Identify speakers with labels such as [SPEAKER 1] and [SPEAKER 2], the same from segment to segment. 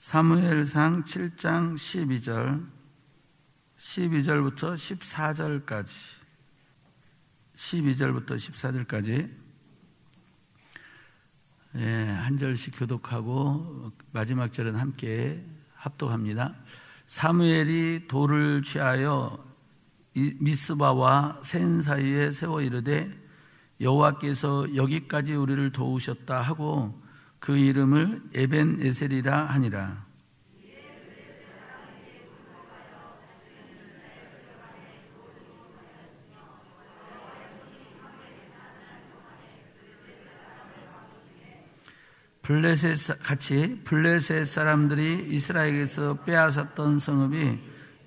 [SPEAKER 1] 사무엘상 7장 12절 12절부터 14절까지 12절부터 14절까지 예, 한 절씩 교독하고 마지막 절은 함께 합독합니다. 사무엘이 돌을 취하여 미스바와 센 사이에 세워 이르되 여호와께서 여기까지 우리를 도우셨다 하고 그 이름을 에벤 에셀이라 하니라. 블레셋 같이 블레셋 사람들이 이스라엘에서 빼앗았던 성읍이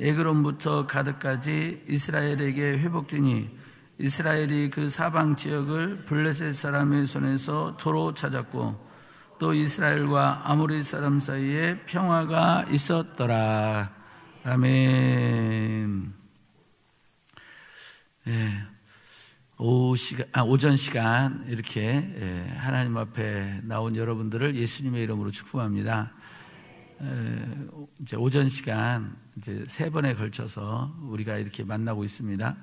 [SPEAKER 1] 에그론부터 가드까지 이스라엘에게 회복되니 이스라엘이 그 사방 지역을 블레셋 사람의 손에서 도로 찾았고 또 이스라엘과 아모리 사람 사이에 평화가 있었더라. 아멘. 예. 오후 시간, 아, 오전 시간 이렇게 예, 하나님 앞에 나온 여러분들을 예수님의 이름으로 축복합니다. 예, 이제 오전 시간 이제 세 번에 걸쳐서 우리가 이렇게 만나고 있습니다.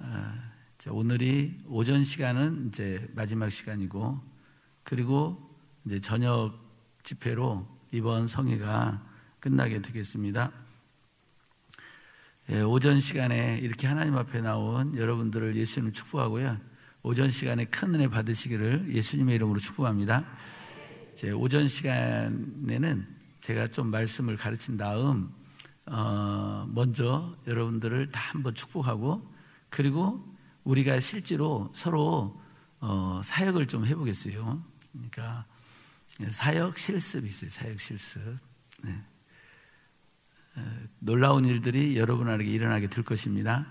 [SPEAKER 1] 아, 오늘이 오전 시간은 이제 마지막 시간이고 그리고 이제 저녁 집회로 이번 성회가 끝나게 되겠습니다. 예, 오전 시간에 이렇게 하나님 앞에 나온 여러분들을 예수님 축복하고요. 오전 시간에 큰 은혜 받으시기를 예수님의 이름으로 축복합니다. 제 오전 시간에는 제가 좀 말씀을 가르친 다음 어, 먼저 여러분들을 다 한번 축복하고 그리고 우리가 실제로 서로 어, 사역을 좀 해보겠어요. 그러니까 사역 실습이 있어요. 사역 실습. 네. 놀라운 일들이 여러분에게 일어나게 될 것입니다.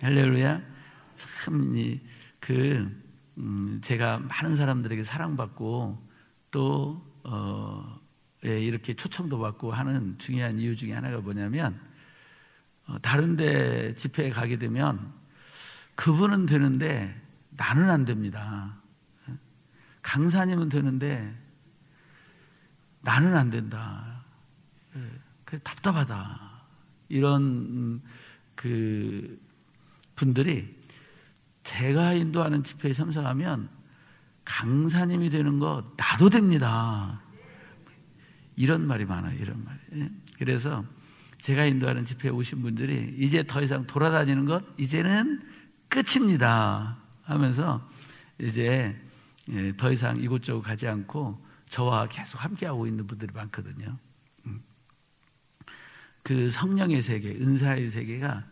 [SPEAKER 1] 할렐루야. 참, 그, 음, 제가 많은 사람들에게 사랑받고 또, 어, 예, 이렇게 초청도 받고 하는 중요한 이유 중에 하나가 뭐냐면, 어, 다른데 집회에 가게 되면 그분은 되는데 나는 안 됩니다. 강사님은 되는데 나는 안 된다. 예. 답답하다. 이런 음, 그 분들이 제가 인도하는 집회에 참석하면 강사님이 되는 거 나도 됩니다. 이런 말이 많아요. 이런 말. 예? 그래서 제가 인도하는 집회에 오신 분들이 이제 더 이상 돌아다니는 것 이제는 끝입니다. 하면서 이제 예, 더 이상 이곳저곳 가지 않고 저와 계속 함께하고 있는 분들이 많거든요. 그 성령의 세계, 은사의 세계가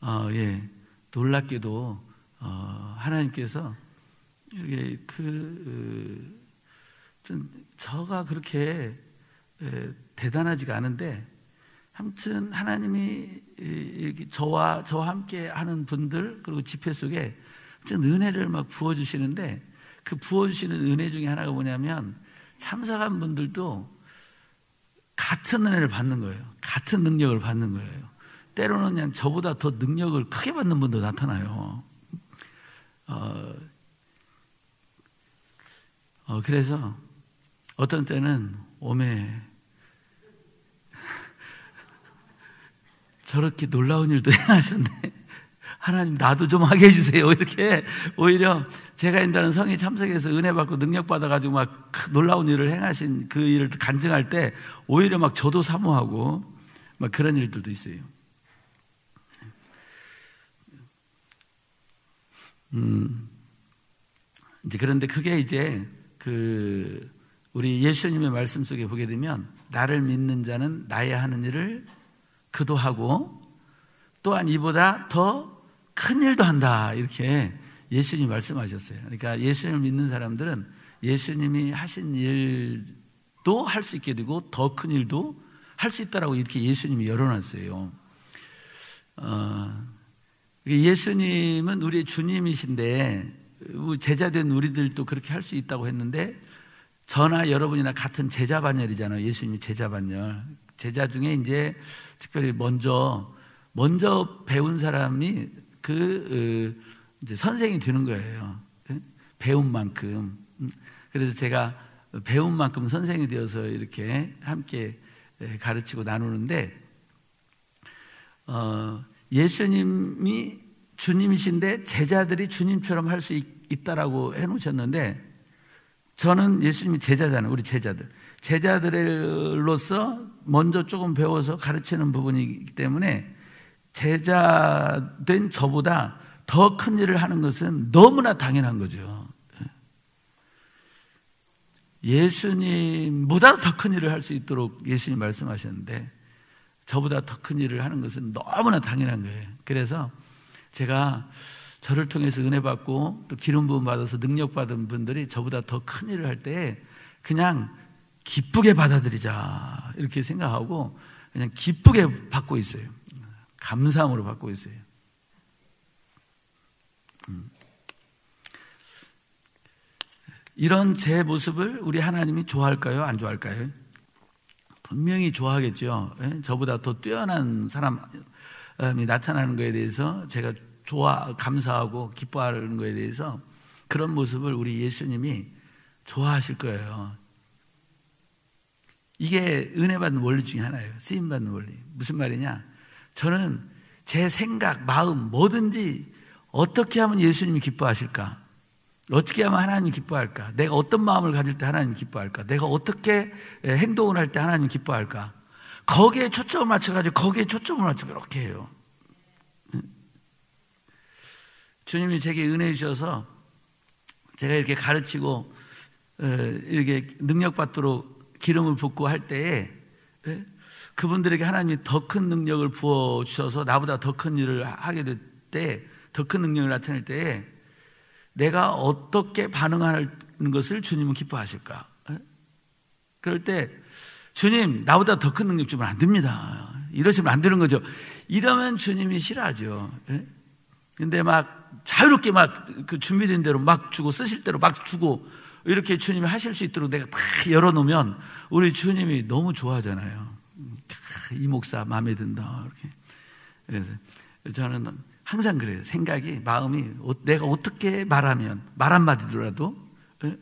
[SPEAKER 1] 어, 예, 놀랍게도 어, 하나님께서 이렇게 그 좀 저가 그렇게 예, 대단하지가 않은데 아무튼 하나님이 저와 저와 함께 하는 분들 그리고 집회 속에 은혜를 막 부어 주시는데 그 부어 주시는 은혜 중에 하나가 뭐냐면 참석한 분들도 같은 은혜를 받는 거예요. 같은 능력을 받는 거예요. 때로는 그냥 저보다 더 능력을 크게 받는 분도 나타나요. 어, 어, 그래서 어떤 때는 오메 저렇게 놀라운 일도 행하셨네. 하나님 나도 좀 하게 해주세요. 이렇게 오히려 제가 인다는 성에 참석해서 은혜 받고 능력 받아가지고 막 놀라운 일을 행하신 그 일을 간증할 때 오히려 막 저도 사모하고 막 그런 일들도 있어요. 음, 이제 그런데 그게 이제 그 우리 예수님의 말씀 속에 보게 되면 나를 믿는 자는 나의 하는 일을 그도 하고 또한 이보다 더 큰 일도 한다. 이렇게 예수님이 말씀하셨어요. 그러니까 예수님을 믿는 사람들은 예수님이 하신 일도 할 수 있게 되고 더 큰 일도 할 수 있다라고 이렇게 예수님이 열어놨어요. 어, 예수님은 우리의 주님이신데 제자된 우리들도 그렇게 할 수 있다고 했는데 저나 여러분이나 같은 제자 반열이잖아요. 예수님이 제자 반열. 제자 중에 이제 특별히 먼저 먼저 배운 사람이 그 어, 이제 선생이 되는 거예요. 배운 만큼. 음, 그래서 제가 배운 만큼 선생이 되어서 이렇게 함께 예, 가르치고 나누는데 어, 예수님이 주님이신데 제자들이 주님처럼 할 수 있다라고 해놓으셨는데 저는 예수님이 제자잖아요. 우리 제자들. 제자들로서 먼저 조금 배워서 가르치는 부분이기 때문에 제자된 저보다 더 큰 일을 하는 것은 너무나 당연한 거죠. 예수님보다 더 큰 일을 할 수 있도록 예수님 말씀하셨는데 저보다 더 큰 일을 하는 것은 너무나 당연한 거예요. 그래서 제가 저를 통해서 은혜 받고 또 기름 부음 받아서 능력 받은 분들이 저보다 더 큰 일을 할 때 그냥 기쁘게 받아들이자 이렇게 생각하고 그냥 기쁘게 받고 있어요. 감사함으로 받고 있어요. 음. 이런 제 모습을 우리 하나님이 좋아할까요? 안 좋아할까요? 분명히 좋아하겠죠. 예? 저보다 더 뛰어난 사람이 나타나는 것에 대해서 제가 좋아, 감사하고 기뻐하는 것에 대해서 그런 모습을 우리 예수님이 좋아하실 거예요. 이게 은혜 받는 원리 중에 하나예요. 쓰임 받는 원리. 무슨 말이냐? 저는 제 생각, 마음, 뭐든지 어떻게 하면 예수님이 기뻐하실까? 어떻게 하면 하나님이 기뻐할까? 내가 어떤 마음을 가질 때 하나님이 기뻐할까? 내가 어떻게 행동을 할 때 하나님이 기뻐할까? 거기에 초점을 맞춰가지고 거기에 초점을 맞춰 이렇게 해요. 주님이 제게 은혜 주셔서 제가 이렇게 가르치고 이렇게 능력 받도록 기름을 붓고 할 때에 그분들에게 하나님이 더 큰 능력을 부어 주셔서 나보다 더 큰 일을 하게 될 때, 더 큰 능력을 나타낼 때에 내가 어떻게 반응하는 것을 주님은 기뻐하실까? 그럴 때 주님 나보다 더 큰 능력 주면 안 됩니다. 이러시면 안 되는 거죠. 이러면 주님이 싫어하죠. 근데 막 자유롭게 막 그 준비된 대로 막 주고 쓰실 대로 막 주고 이렇게 주님이 하실 수 있도록 내가 다 열어놓으면 우리 주님이 너무 좋아하잖아요. 이 목사 마음에 든다. 이렇게. 그래서 저는 항상 그래요. 생각이, 마음이 내가 어떻게 말하면, 말 한마디로라도 예?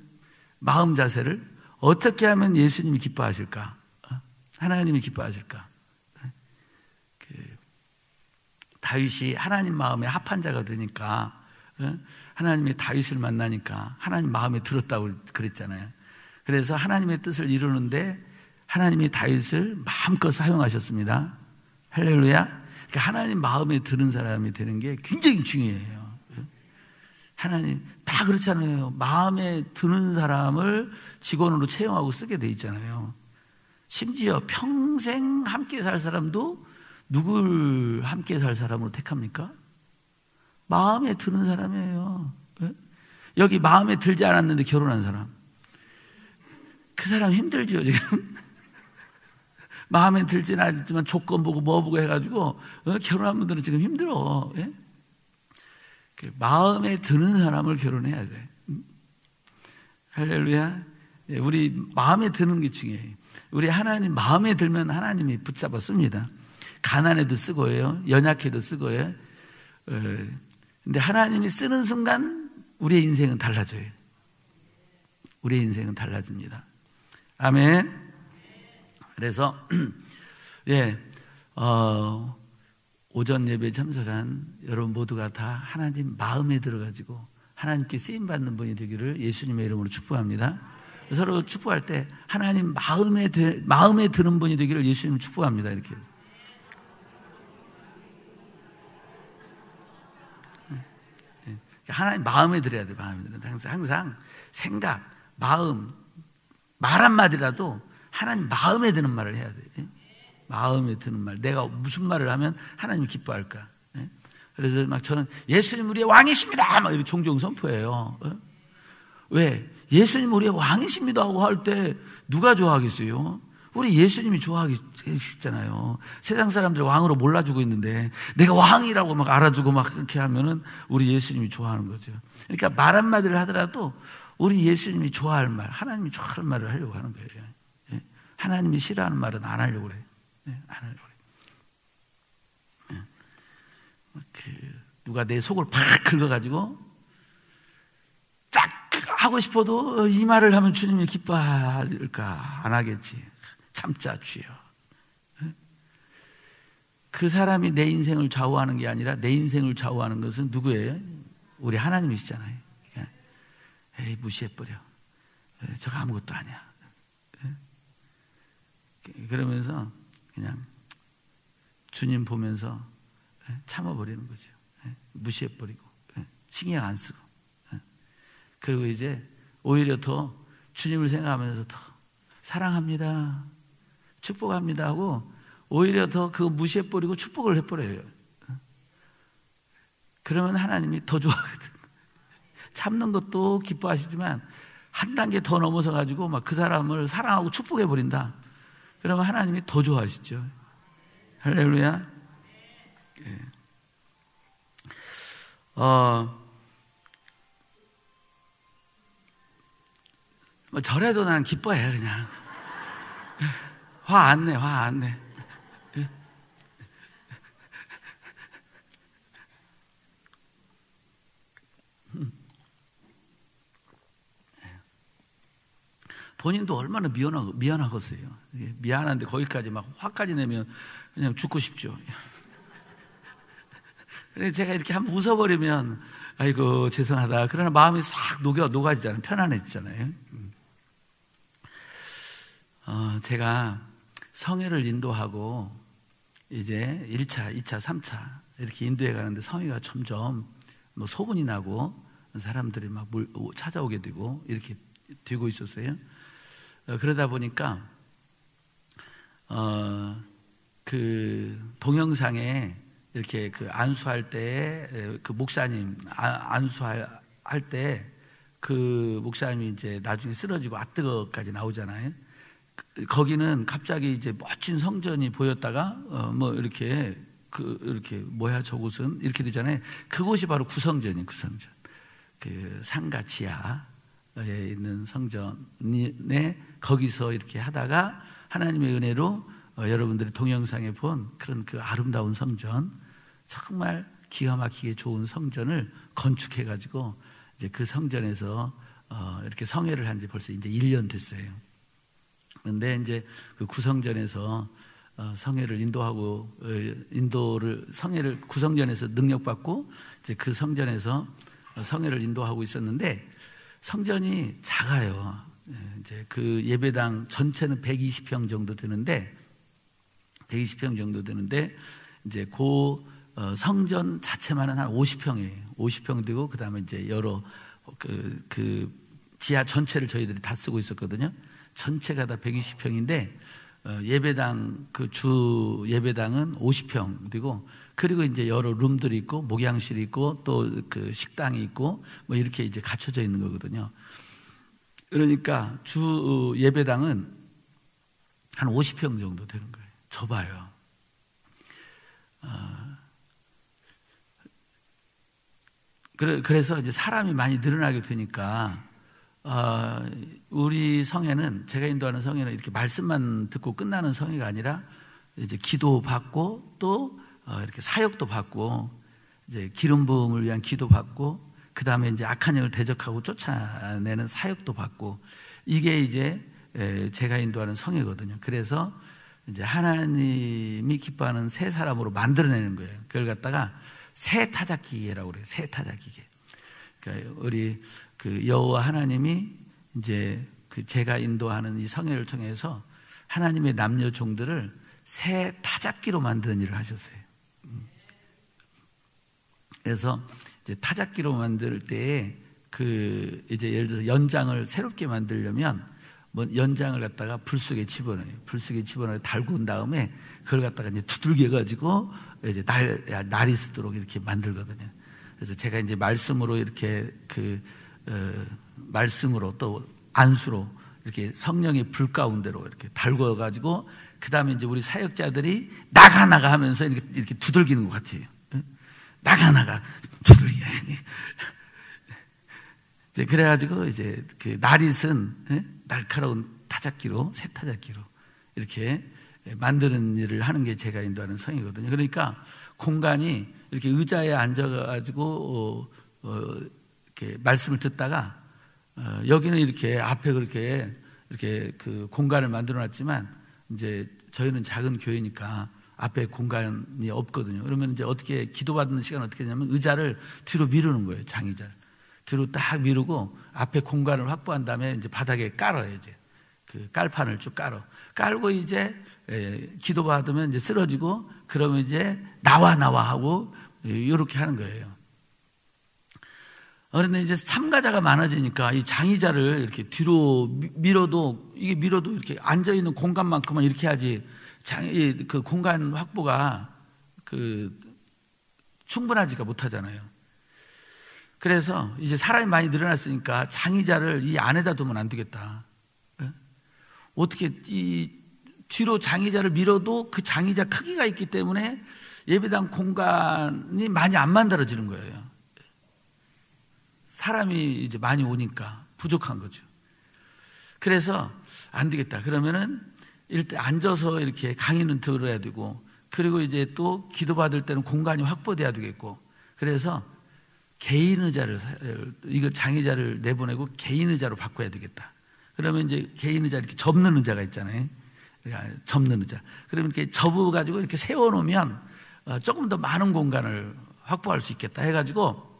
[SPEAKER 1] 마음 자세를 어떻게 하면 예수님이 기뻐하실까? 어? 하나님이 기뻐하실까? 예? 그 다윗이 하나님 마음에 합한 자가 되니까 예? 하나님의 다윗을 만나니까 하나님 마음에 들었다고 그랬잖아요. 그래서 하나님의 뜻을 이루는데 하나님이 다윗을 마음껏 사용하셨습니다. 할렐루야. 그러니까 하나님 마음에 드는 사람이 되는 게 굉장히 중요해요. 하나님 다 그렇잖아요. 마음에 드는 사람을 직원으로 채용하고 쓰게 돼 있잖아요. 심지어 평생 함께 살 사람도 누굴 함께 살 사람으로 택합니까? 마음에 드는 사람이에요. 여기 마음에 들지 않았는데 결혼한 사람. 그 사람 힘들죠, 지금. 마음에 들지는 않지만 조건 보고 뭐 보고 해가지고 어? 결혼한 분들은 지금 힘들어. 예? 그 마음에 드는 사람을 결혼해야 돼. 음? 할렐루야. 예, 우리 마음에 드는 게 중요해요. 우리 하나님 마음에 들면 하나님이 붙잡아 씁니다. 가난에도 쓰고요. 연약해도 쓰고요. 어, 근데 하나님이 쓰는 순간 우리의 인생은 달라져요. 우리의 인생은 달라집니다. 아멘. 그래서 예, 어, 오전 예배 참석한 여러분 모두가 다 하나님 마음에 들어가지고 하나님께 쓰임 받는 분이 되기를 예수님의 이름으로 축복합니다. 서로 축복할 때 하나님 마음에 되, 마음에 드는 분이 되기를 예수님 축복합니다. 이렇게. 예, 하나님 마음에 들어야 돼. 마음에 들어. 항상 항상 생각, 마음, 말 한마디라도 하나님 마음에 드는 말을 해야 돼. 마음에 드는 말. 내가 무슨 말을 하면 하나님 기뻐할까? 그래서 막 저는 예수님 우리의 왕이십니다! 막 이렇게 종종 선포해요. 왜? 예수님 우리의 왕이십니다 하고 할 때 누가 좋아하겠어요? 우리 예수님이 좋아하겠잖아요. 세상 사람들이 왕으로 몰라주고 있는데 내가 왕이라고 막 알아주고 막 그렇게 하면은 우리 예수님이 좋아하는 거죠. 그러니까 말 한마디를 하더라도 우리 예수님이 좋아할 말, 하나님이 좋아할 말을 하려고 하는 거예요. 하나님이 싫어하는 말은 안 하려고 그래. 네, 안 하려고 그래. 네. 그 누가 내 속을 팍 긁어가지고 딱 하고 싶어도 이 말을 하면 주님이 기뻐할까? 안 하겠지. 참자 주여. 그 사람이 내 인생을 좌우하는 게 아니라 내 인생을 좌우하는 것은 누구예요? 우리 하나님이시잖아요. 그러니까 에이 무시해버려. 저거 아무것도 아니야. 그러면서 그냥 주님 보면서 참아버리는 거죠. 무시해버리고 신경 안 쓰고 그리고 이제 오히려 더 주님을 생각하면서 더 사랑합니다. 축복합니다 하고 오히려 더 그 무시해버리고 축복을 해버려요. 그러면 하나님이 더 좋아하거든. 참는 것도 기뻐하시지만 한 단계 더 넘어서 가지고 막 그 사람을 사랑하고 축복해 버린다. 그러면 하나님이 더 좋아하시죠. 할렐루야. 예. 어, 뭐 저래도 난 기뻐해 그냥. 화 안 내, 화 안 내. 본인도 얼마나 미안하, 미안하겠어요. 미안한데 거기까지 막 화까지 내면 그냥 죽고 싶죠. 그래서 제가 이렇게 한번 웃어버리면 아이고 죄송하다. 그러나 마음이 싹 녹여 녹아지잖아요. 편안해지잖아요. 어, 제가 성회를 인도하고 이제 1차, 2차, 3차 이렇게 인도해 가는데 성회가 점점 뭐 소문이 나고 사람들이 막 찾아오게 되고 이렇게 되고 있었어요. 어, 그러다 보니까 어, 그 동영상에 이렇게 그 안수할 때 그 목사님 아, 안수할 때 그 목사님이 이제 나중에 쓰러지고 아뜨거까지 나오잖아요. 그, 거기는 갑자기 이제 멋진 성전이 보였다가 어, 뭐 이렇게 그 이렇게 뭐야 저곳은 이렇게 되잖아요. 그곳이 바로 구성전이에요. 구성전. 그 상가 지하에 있는 성전에 거기서 이렇게 하다가 하나님의 은혜로 어, 여러분들이 동영상에 본 그런 그 아름다운 성전, 정말 기가 막히게 좋은 성전을 건축해 가지고 이제 그 성전에서 어, 이렇게 성회를 한 지 벌써 이제 1년 됐어요. 그런데 이제 그 구성전에서 어, 성회를 인도하고 어, 인도를 성회를 구성전에서 능력받고 이제 그 성전에서 어, 성회를 인도하고 있었는데 성전이 작아요. 예, 이제 그 예배당 전체는 120평 정도 되는데 120평 정도 되는데 이제 그 성전 자체만은 한 50평이에요. 50평 되고 그다음에 이제 여러 그, 그 지하 전체를 저희들이 다 쓰고 있었거든요. 전체가 다 120평인데 예배당 그 주 예배당은 50평 되고 그리고 이제 여러 룸들이 있고 목양실이 있고 또 그 식당이 있고 뭐 이렇게 이제 갖춰져 있는 거거든요. 그러니까 주 예배당은 한 50평 정도 되는 거예요. 좁아요. 어, 그래서 이제 사람이 많이 늘어나게 되니까 어, 우리 성회는 제가 인도하는 성회는 이렇게 말씀만 듣고 끝나는 성회가 아니라 이제 기도 받고 또 어, 이렇게 사역도 받고 이제 기름 부음을 위한 기도 받고 그 다음에 이제 악한 영을 대적하고 쫓아내는 사역도 받고 이게 이제 제가 인도하는 성회거든요. 그래서 이제 하나님이 기뻐하는 새 사람으로 만들어내는 거예요. 그걸 갖다가 새 타작기계라고 그래요. 새 타작기계. 그러니까 우리 그 여호와 하나님이 이제 그 제가 인도하는 이 성회를 통해서 하나님의 남녀 종들을 새 타작기로 만드는 일을 하셨어요. 음. 그래서 이제 타작기로 만들 때에 그 이제 예를 들어서 연장을 새롭게 만들려면 뭐 연장을 갖다가 불 속에 집어넣어요. 불 속에 집어넣어 달군 다음에 그걸 갖다가 이제 두들겨 가지고 이제 날 날이 쓰도록 이렇게 만들거든요. 그래서 제가 이제 말씀으로 이렇게 그 어, 말씀으로 또 안수로 이렇게 성령의 불 가운데로 이렇게 달궈 가지고 그 다음에 이제 우리 사역자들이 나가 나가 하면서 이렇게, 이렇게 두들기는 것 같아요. 나가 나가 두들기. 이제 그래가지고 이제 그 나릿은 날카로운 타작기로 새 타작기로 이렇게 만드는 일을 하는 게 제가 인도하는 성이거든요. 그러니까 공간이 이렇게 의자에 앉아가지고 어, 어, 이렇게 말씀을 듣다가 어, 여기는 이렇게 앞에 그렇게 이렇게 그 공간을 만들어 놨지만 이제 저희는 작은 교회니까 앞에 공간이 없거든요. 그러면 이제 어떻게 기도받는 시간 어떻게 하냐면 의자를 뒤로 미루는 거예요. 장의자를. 뒤로 딱 미루고 앞에 공간을 확보한 다음에 이제 바닥에 깔아요. 이제 그 깔판을 쭉 깔어. 깔고 이제 에, 기도받으면 이제 쓰러지고 그러면 이제 나와 나와 하고 이렇게 하는 거예요. 그런데 이제 참가자가 많아지니까 이 장의자를 이렇게 뒤로 밀어도 이게 밀어도 이렇게 앉아 있는 공간만큼은 이렇게 하지 장이 그 공간 확보가 그 충분하지가 못하잖아요. 그래서 이제 사람이 많이 늘어났으니까 장의자를 이 안에다 두면 안 되겠다. 예? 어떻게 이 뒤로 장의자를 밀어도 그 장의자 크기가 있기 때문에 예배당 공간이 많이 안 만들어지는 거예요. 사람이 이제 많이 오니까 부족한 거죠. 그래서 안 되겠다. 그러면은 일단 앉아서 이렇게 강의는 들어야 되고 그리고 이제 또 기도받을 때는 공간이 확보돼야 되겠고 그래서 개인 의자를 이거 장의자를 내보내고 개인 의자로 바꿔야 되겠다. 그러면 이제 개인 의자 이렇게 접는 의자가 있잖아요. 그러니까 접는 의자. 그러면 이렇게 접어 가지고 이렇게 세워 놓으면 어, 조금 더 많은 공간을 확보할 수 있겠다 해 가지고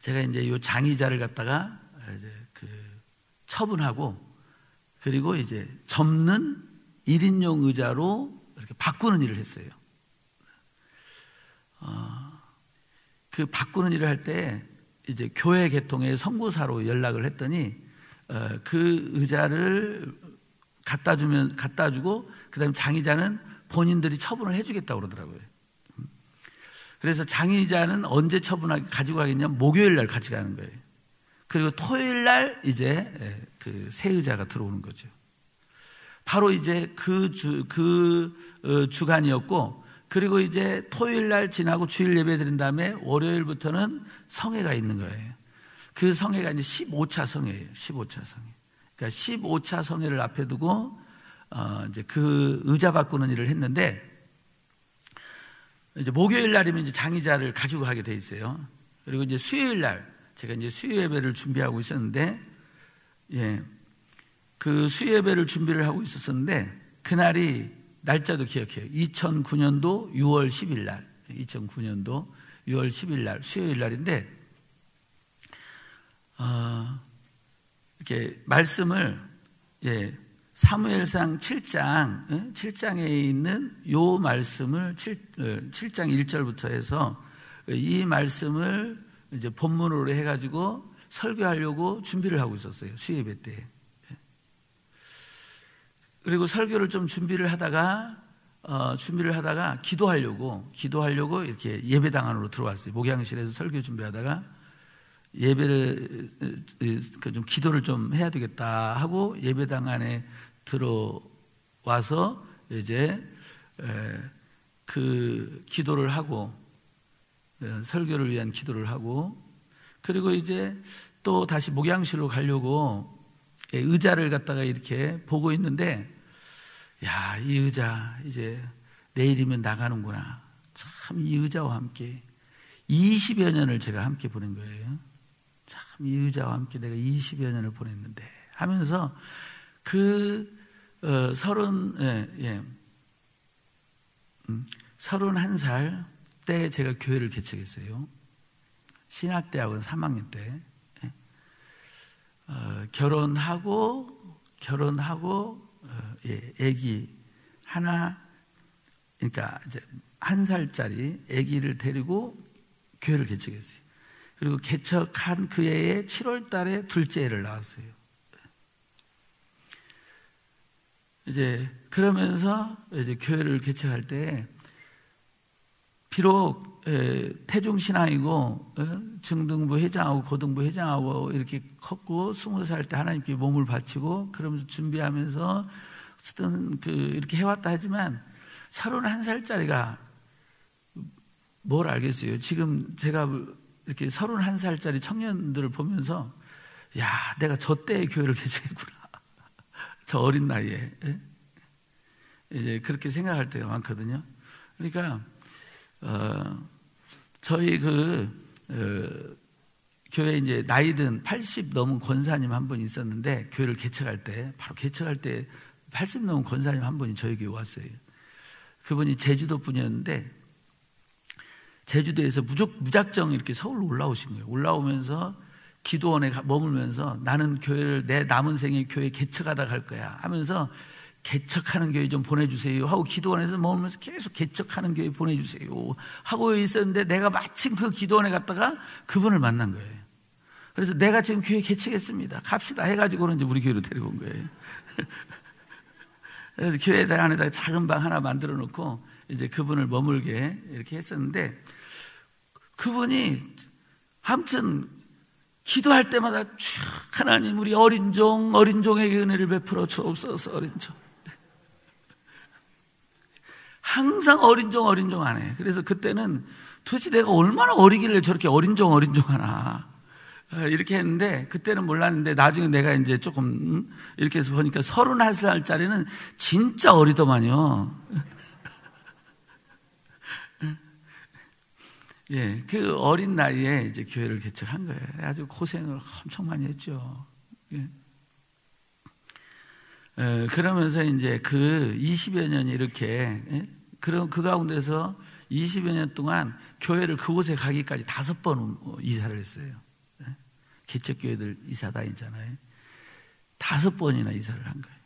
[SPEAKER 1] 제가 이제 이 장의자를 갖다가 이제 그 처분하고 그리고 이제 접는 1인용 의자로 이렇게 바꾸는 일을 했어요. 어, 그 바꾸는 일을 할 때 이제 교회 개통의 선교사로 연락을 했더니 어, 그 의자를 갖다 주면 갖다 주고 그다음에 장의자는 본인들이 처분을 해주겠다고 그러더라고요. 그래서 장의자는 언제 처분하게 가지고 가겠냐면 목요일 날 같이 가는 거예요. 그리고 토요일 날 이제 예, 그새 의자가 들어오는 거죠. 바로 이제 그 주, 그 어, 주간이었고, 그리고 이제 토요일 날 지나고 주일 예배 드린 다음에 월요일부터는 성회가 있는 거예요. 그 성회가 이제 15차 성회예요. 15차 성회. 그러니까 15차 성회를 앞에 두고, 어, 이제 그 의자 바꾸는 일을 했는데, 이제 목요일 날이면 이제 장의자를 가지고 가게 돼 있어요. 그리고 이제 수요일 날 제가 이제 수요 예배를 준비하고 있었는데 예. 그 수요 예배를 준비를 하고 있었는데 그날이 날짜도 기억해요. 2009년도 6월 10일 날. 2009년도 6월 10일 날 수요일 날인데 어, 이렇게 말씀을 예, 사무엘상 7장 7장에 있는 요 말씀을 7, 7장 어, 1절부터 해서 이 말씀을 이제 본문으로 해가지고 설교하려고 준비를 하고 있었어요 수예배 때. 그리고 설교를 좀 준비를 하다가 어, 준비를 하다가 기도하려고 기도하려고 이렇게 예배당 안으로 들어왔어요 목양실에서 설교 준비하다가 예배를 그좀 기도를 좀 해야 되겠다 하고 예배당 안에 들어와서 이제 그 기도를 하고 설교를 위한 기도를 하고 그리고 이제 또 다시 목양실로 가려고 의자를 갖다가 이렇게 보고 있는데 야, 이 의자 이제 내일이면 나가는구나. 참 이 의자와 함께 20여 년을 제가 함께 보낸 거예요. 참 이 의자와 함께 내가 20여 년을 보냈는데 하면서 그 어, 서른, 예, 예. 음, 서른한 살 때 제가 교회를 개척했어요. 신학 대학원 3학년 때. 예. 어, 결혼하고, 결혼하고, 어, 예, 애기 하나, 그러니까 이제 한 살짜리 애기를 데리고 교회를 개척했어요. 그리고 개척한 그 해에 7월 달에 둘째 애를 낳았어요. 이제 그러면서 이제 교회를 개척할 때 비록 태중 신앙이고 중등부 회장하고 고등부 회장하고 이렇게 컸고 스무 살 때 하나님께 몸을 바치고 그러면서 준비하면서 어쨌든 그 이렇게 해왔다 하지만 서른한 살짜리가 뭘 알겠어요. 지금 제가 이렇게 서른한 살짜리 청년들을 보면서 야 내가 저 때의 교회를 개척했구나. 저 어린 나이에 예? 이제 그렇게 생각할 때가 많거든요. 그러니까 어, 저희 그 어, 교회 이제 나이든 80 넘은 권사님 한 분 있었는데 교회를 개척할 때 바로 개척할 때 80 넘은 권사님 한 분이 저희 교회 왔어요. 그분이 제주도 분이었는데 제주도에서 무적, 무작정 이렇게 서울로 올라오신 거예요. 올라오면서 기도원에 머물면서 나는 교회를 내 남은 생에 교회 개척하다 갈 거야 하면서 개척하는 교회 좀 보내주세요 하고 기도원에서 머물면서 계속 개척하는 교회 보내주세요 하고 있었는데 내가 마침 그 기도원에 갔다가 그분을 만난 거예요. 그래서 내가 지금 교회 개척했습니다. 갑시다 해가지고는 이제 우리 교회로 데리고 온 거예요. 그래서 교회 안에다가 작은 방 하나 만들어 놓고 이제 그분을 머물게 이렇게 했었는데 그분이 아무튼 기도할 때마다 하나님 우리 어린 종 어린 종에게 은혜를 베풀어 주옵소서 어린 종 항상 어린 종 어린 종 안해 그래서 그때는 도대체 내가 얼마나 어리기를 저렇게 어린 종 어린 종 하나 어, 이렇게 했는데 그때는 몰랐는데 나중에 내가 이제 조금 음, 이렇게 해서 보니까 서른한 살짜리는 진짜 어리더만요. 예, 그 어린 나이에 이제 교회를 개척한 거예요. 아주 고생을 엄청 많이 했죠. 예. 에, 그러면서 이제 그 20여 년이 이렇게, 예? 그런 그 가운데서 20여 년 동안 교회를 그곳에 가기까지 다섯 번 이사를 했어요. 예? 개척교회들 이사 다니잖아요. 다섯 번이나 이사를 한 거예요.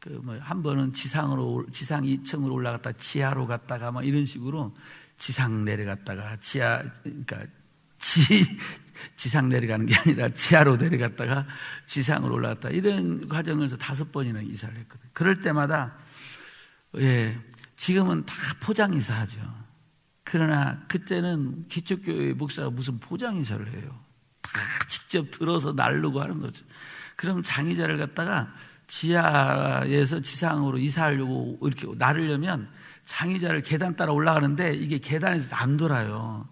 [SPEAKER 1] 그 뭐 한 번은 지상으로 지상 2층으로 올라갔다 지하로 갔다가 뭐 이런 식으로 지상 내려갔다가 지하 그러니까 지 지상 내려가는 게 아니라 지하로 내려갔다가 지상으로 올라갔다 이런 과정에서 다섯 번이나 이사를 했거든요. 그럴 때마다 예 지금은 다 포장 이사 하죠. 그러나 그때는 기초교회 목사가 무슨 포장 이사를 해요. 다 직접 들어서 날르고 하는 거죠. 그럼 장의자를 갖다가 지하에서 지상으로 이사하려고 이렇게 나르려면 장의자를 계단 따라 올라가는데 이게 계단에서 안 돌아요.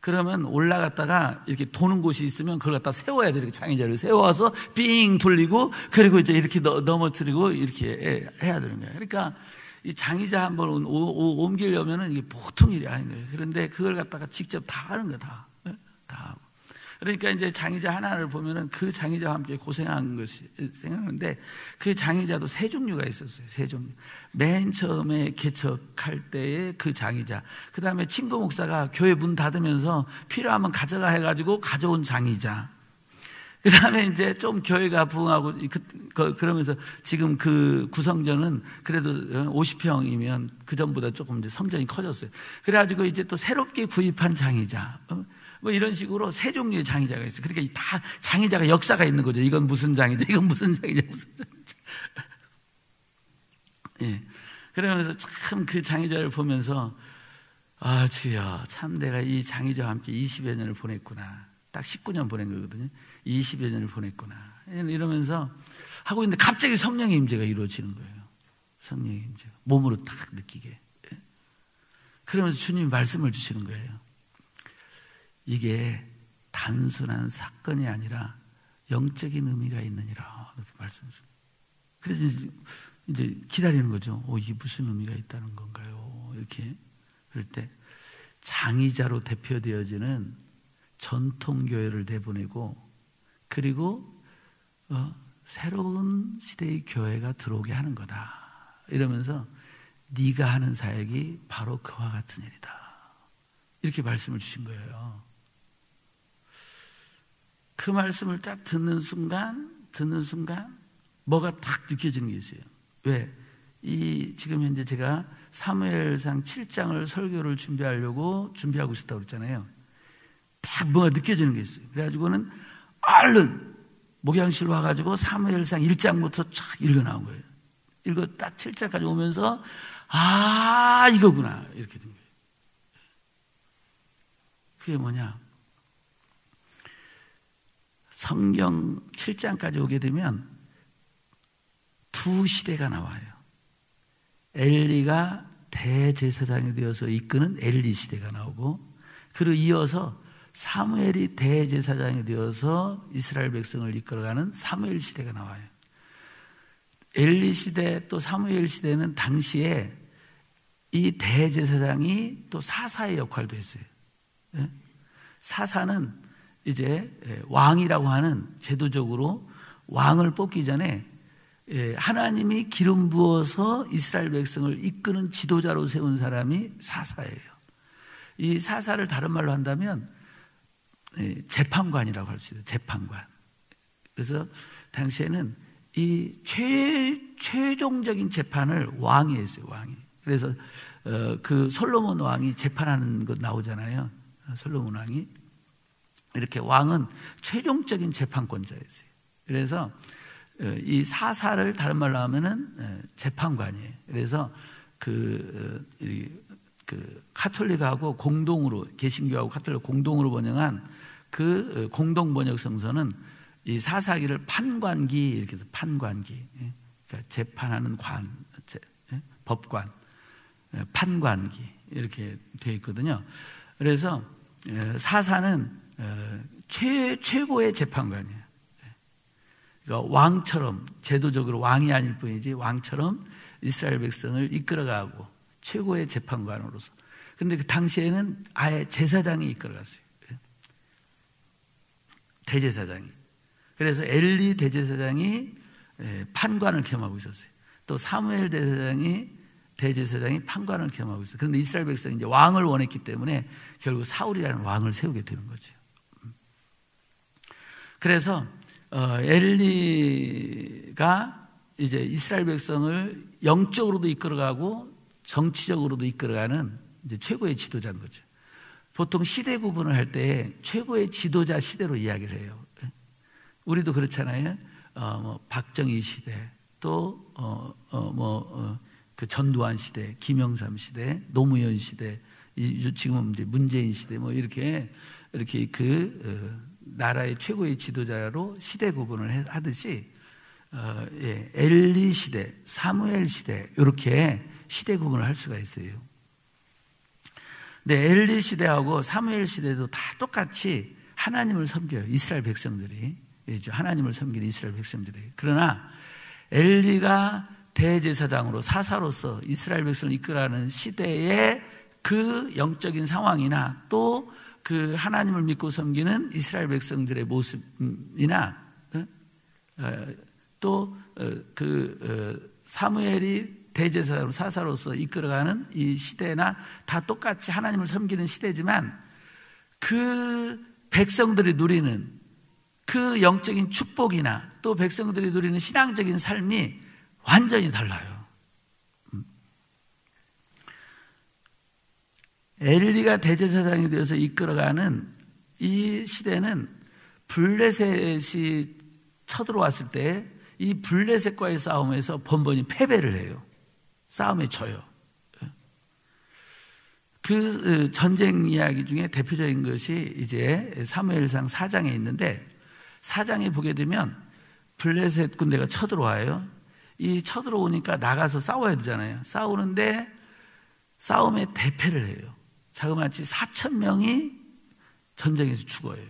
[SPEAKER 1] 그러면 올라갔다가 이렇게 도는 곳이 있으면 그걸 갖다 세워야 돼. 이렇게 장의자를 세워서 삥 돌리고 그리고 이제 이렇게 넘어뜨리고 이렇게 해야 되는 거예요. 그러니까 이 장의자 한번 옮기려면 이게 보통 일이 아닌 거예요. 그런데 그걸 갖다가 직접 다 하는 거야, 다. 다 하고. 그러니까 이제 장의자 하나를 보면은 그 장의자와 함께 고생한 것이 생각하는데 그 장의자도 세 종류가 있었어요. 세 종류. 맨 처음에 개척할 때의 그 장의자. 그 다음에 친구 목사가 교회 문 닫으면서 필요하면 가져가 해가지고 가져온 장의자. 그 다음에 이제 좀 교회가 부흥하고, 그, 그러면서 지금 그 구성전은 그래도 50평이면 그 전보다 조금 이제 성전이 커졌어요. 그래가지고 이제 또 새롭게 구입한 장의자. 어? 뭐 이런 식으로 세 종류의 장의자가 있어요. 그러니까 다 장의자가 역사가 있는 거죠. 이건 무슨 장의자, 이건 무슨 장의자, 무슨 장의자. 예. 그러면서 참 그 장의자를 보면서 아, 주여, 참 내가 이 장의자와 함께 20여 년을 보냈구나. 딱 19년 보낸 거거든요. 20여 년을 보냈구나. 이러면서 하고 있는데 갑자기 성령의 임재가 이루어지는 거예요. 성령의 임재가. 몸으로 딱 느끼게. 예. 그러면서 주님이 말씀을 주시는 거예요. 이게 단순한 사건이 아니라 영적인 의미가 있느니라 이렇게 말씀하셨 그래서 이제 기다리는 거죠. 오, 이게 무슨 의미가 있다는 건가요? 이렇게 그럴 때 장의자로 대표되어지는 전통교회를 내보내고 그리고 어, 새로운 시대의 교회가 들어오게 하는 거다. 이러면서 네가 하는 사역이 바로 그와 같은 일이다. 이렇게 말씀을 주신 거예요. 그 말씀을 딱 듣는 순간, 듣는 순간, 뭐가 탁 느껴지는 게 있어요. 왜? 이, 지금 현재 제가 사무엘상 7장을 설교를 준비하려고 준비하고 있었다고 그랬잖아요. 딱 뭐가 느껴지는 게 있어요. 그래가지고는 얼른 목양실 와가지고 사무엘상 1장부터 쫙 읽어 나온 거예요. 읽어 딱 7장까지 오면서, 아, 이거구나. 이렇게 된 거예요. 그게 뭐냐? 성경 7장까지 오게 되면 두 시대가 나와요. 엘리가 대제사장이 되어서 이끄는 엘리 시대가 나오고 그리고 이어서 사무엘이 대제사장이 되어서 이스라엘 백성을 이끌어가는 사무엘 시대가 나와요. 엘리 시대 또 사무엘 시대는 당시에 이 대제사장이 또 사사의 역할도 했어요. 예? 사사는 이제 예, 왕이라고 하는 제도적으로 왕을 뽑기 전에 예, 하나님이 기름 부어서 이스라엘 백성을 이끄는 지도자로 세운 사람이 사사예요. 이 사사를 다른 말로 한다면 예, 재판관이라고 할 수 있어요. 재판관. 그래서 당시에는 이 최, 최종적인 재판을 왕이 했어요, 왕이. 그래서 어, 그 솔로몬 왕이 재판하는 것 나오잖아요. 솔로몬 왕이. 이렇게 왕은 최종적인 재판권자였어요. 그래서 어, 이 사사를 다른 말로 하면은 어, 재판관이에요. 그래서 그, 어, 그 카톨릭하고 공동으로 개신교하고 카톨릭 공동으로 번역한 그 공동 번역 성서는 이 사사기를 판관기 이렇게 해서 판관기 예. 그러니까 재판하는 관 예. 법관 예, 판관기 이렇게 되어 있거든요. 그래서 사사는 최 최고의 재판관이에요. 그러니까 왕처럼 제도적으로 왕이 아닐 뿐이지 왕처럼 이스라엘 백성을 이끌어가고 최고의 재판관으로서. 근데 그 당시에는 아예 제사장이 이끌어갔어요. 대제사장이. 그래서 엘리 대제사장이 판관을 겸하고 있었어요. 또 사무엘 대제사장이 대제사장이 판관을 겸하고 있어요. 그런데 이스라엘 백성이 이제 왕을 원했기 때문에 결국 사울이라는 왕을 세우게 되는 거죠. 그래서 어, 엘리가 이제 이스라엘 백성을 영적으로도 이끌어가고 정치적으로도 이끌어가는 이제 최고의 지도자인 거죠. 보통 시대 구분을 할 때 최고의 지도자 시대로 이야기를 해요. 우리도 그렇잖아요. 어, 뭐 박정희 시대, 또, 어, 어, 뭐, 어, 그 전두환 시대, 김영삼 시대, 노무현 시대, 이, 지금 이제 문재인 시대, 뭐 이렇게, 이렇게 그, 어, 나라의 최고의 지도자로 시대 구분을 하듯이 어, 예, 엘리 시대, 사무엘 시대 이렇게 시대 구분을 할 수가 있어요. 근데 엘리 시대하고 사무엘 시대도 다 똑같이 하나님을 섬겨요. 이스라엘 백성들이 하나님을 섬기는 이스라엘 백성들이. 그러나 엘리가 대제사장으로 사사로서 이스라엘 백성을 이끌어가는 시대의 그 영적인 상황이나 또 그 하나님을 믿고 섬기는 이스라엘 백성들의 모습이나 어? 어, 또그 어, 사무엘이 대제사로 사사로서 이끌어가는 이 시대나 다 똑같이 하나님을 섬기는 시대지만 그 백성들이 누리는 그 영적인 축복이나 또 백성들이 누리는 신앙적인 삶이 완전히 달라요. 엘리가 대제사장이 되어서 이끌어가는 이 시대는 블레셋이 쳐들어왔을 때 이 블레셋과의 싸움에서 번번이 패배를 해요. 싸움에 져요. 그 어, 전쟁 이야기 중에 대표적인 것이 이제 사무엘상 4장에 있는데 4장에 보게 되면 블레셋 군대가 쳐들어와요. 이 쳐들어오니까 나가서 싸워야 되잖아요. 싸우는데 싸움에 대패를 해요. 자그마치 4천 명이 전쟁에서 죽어요.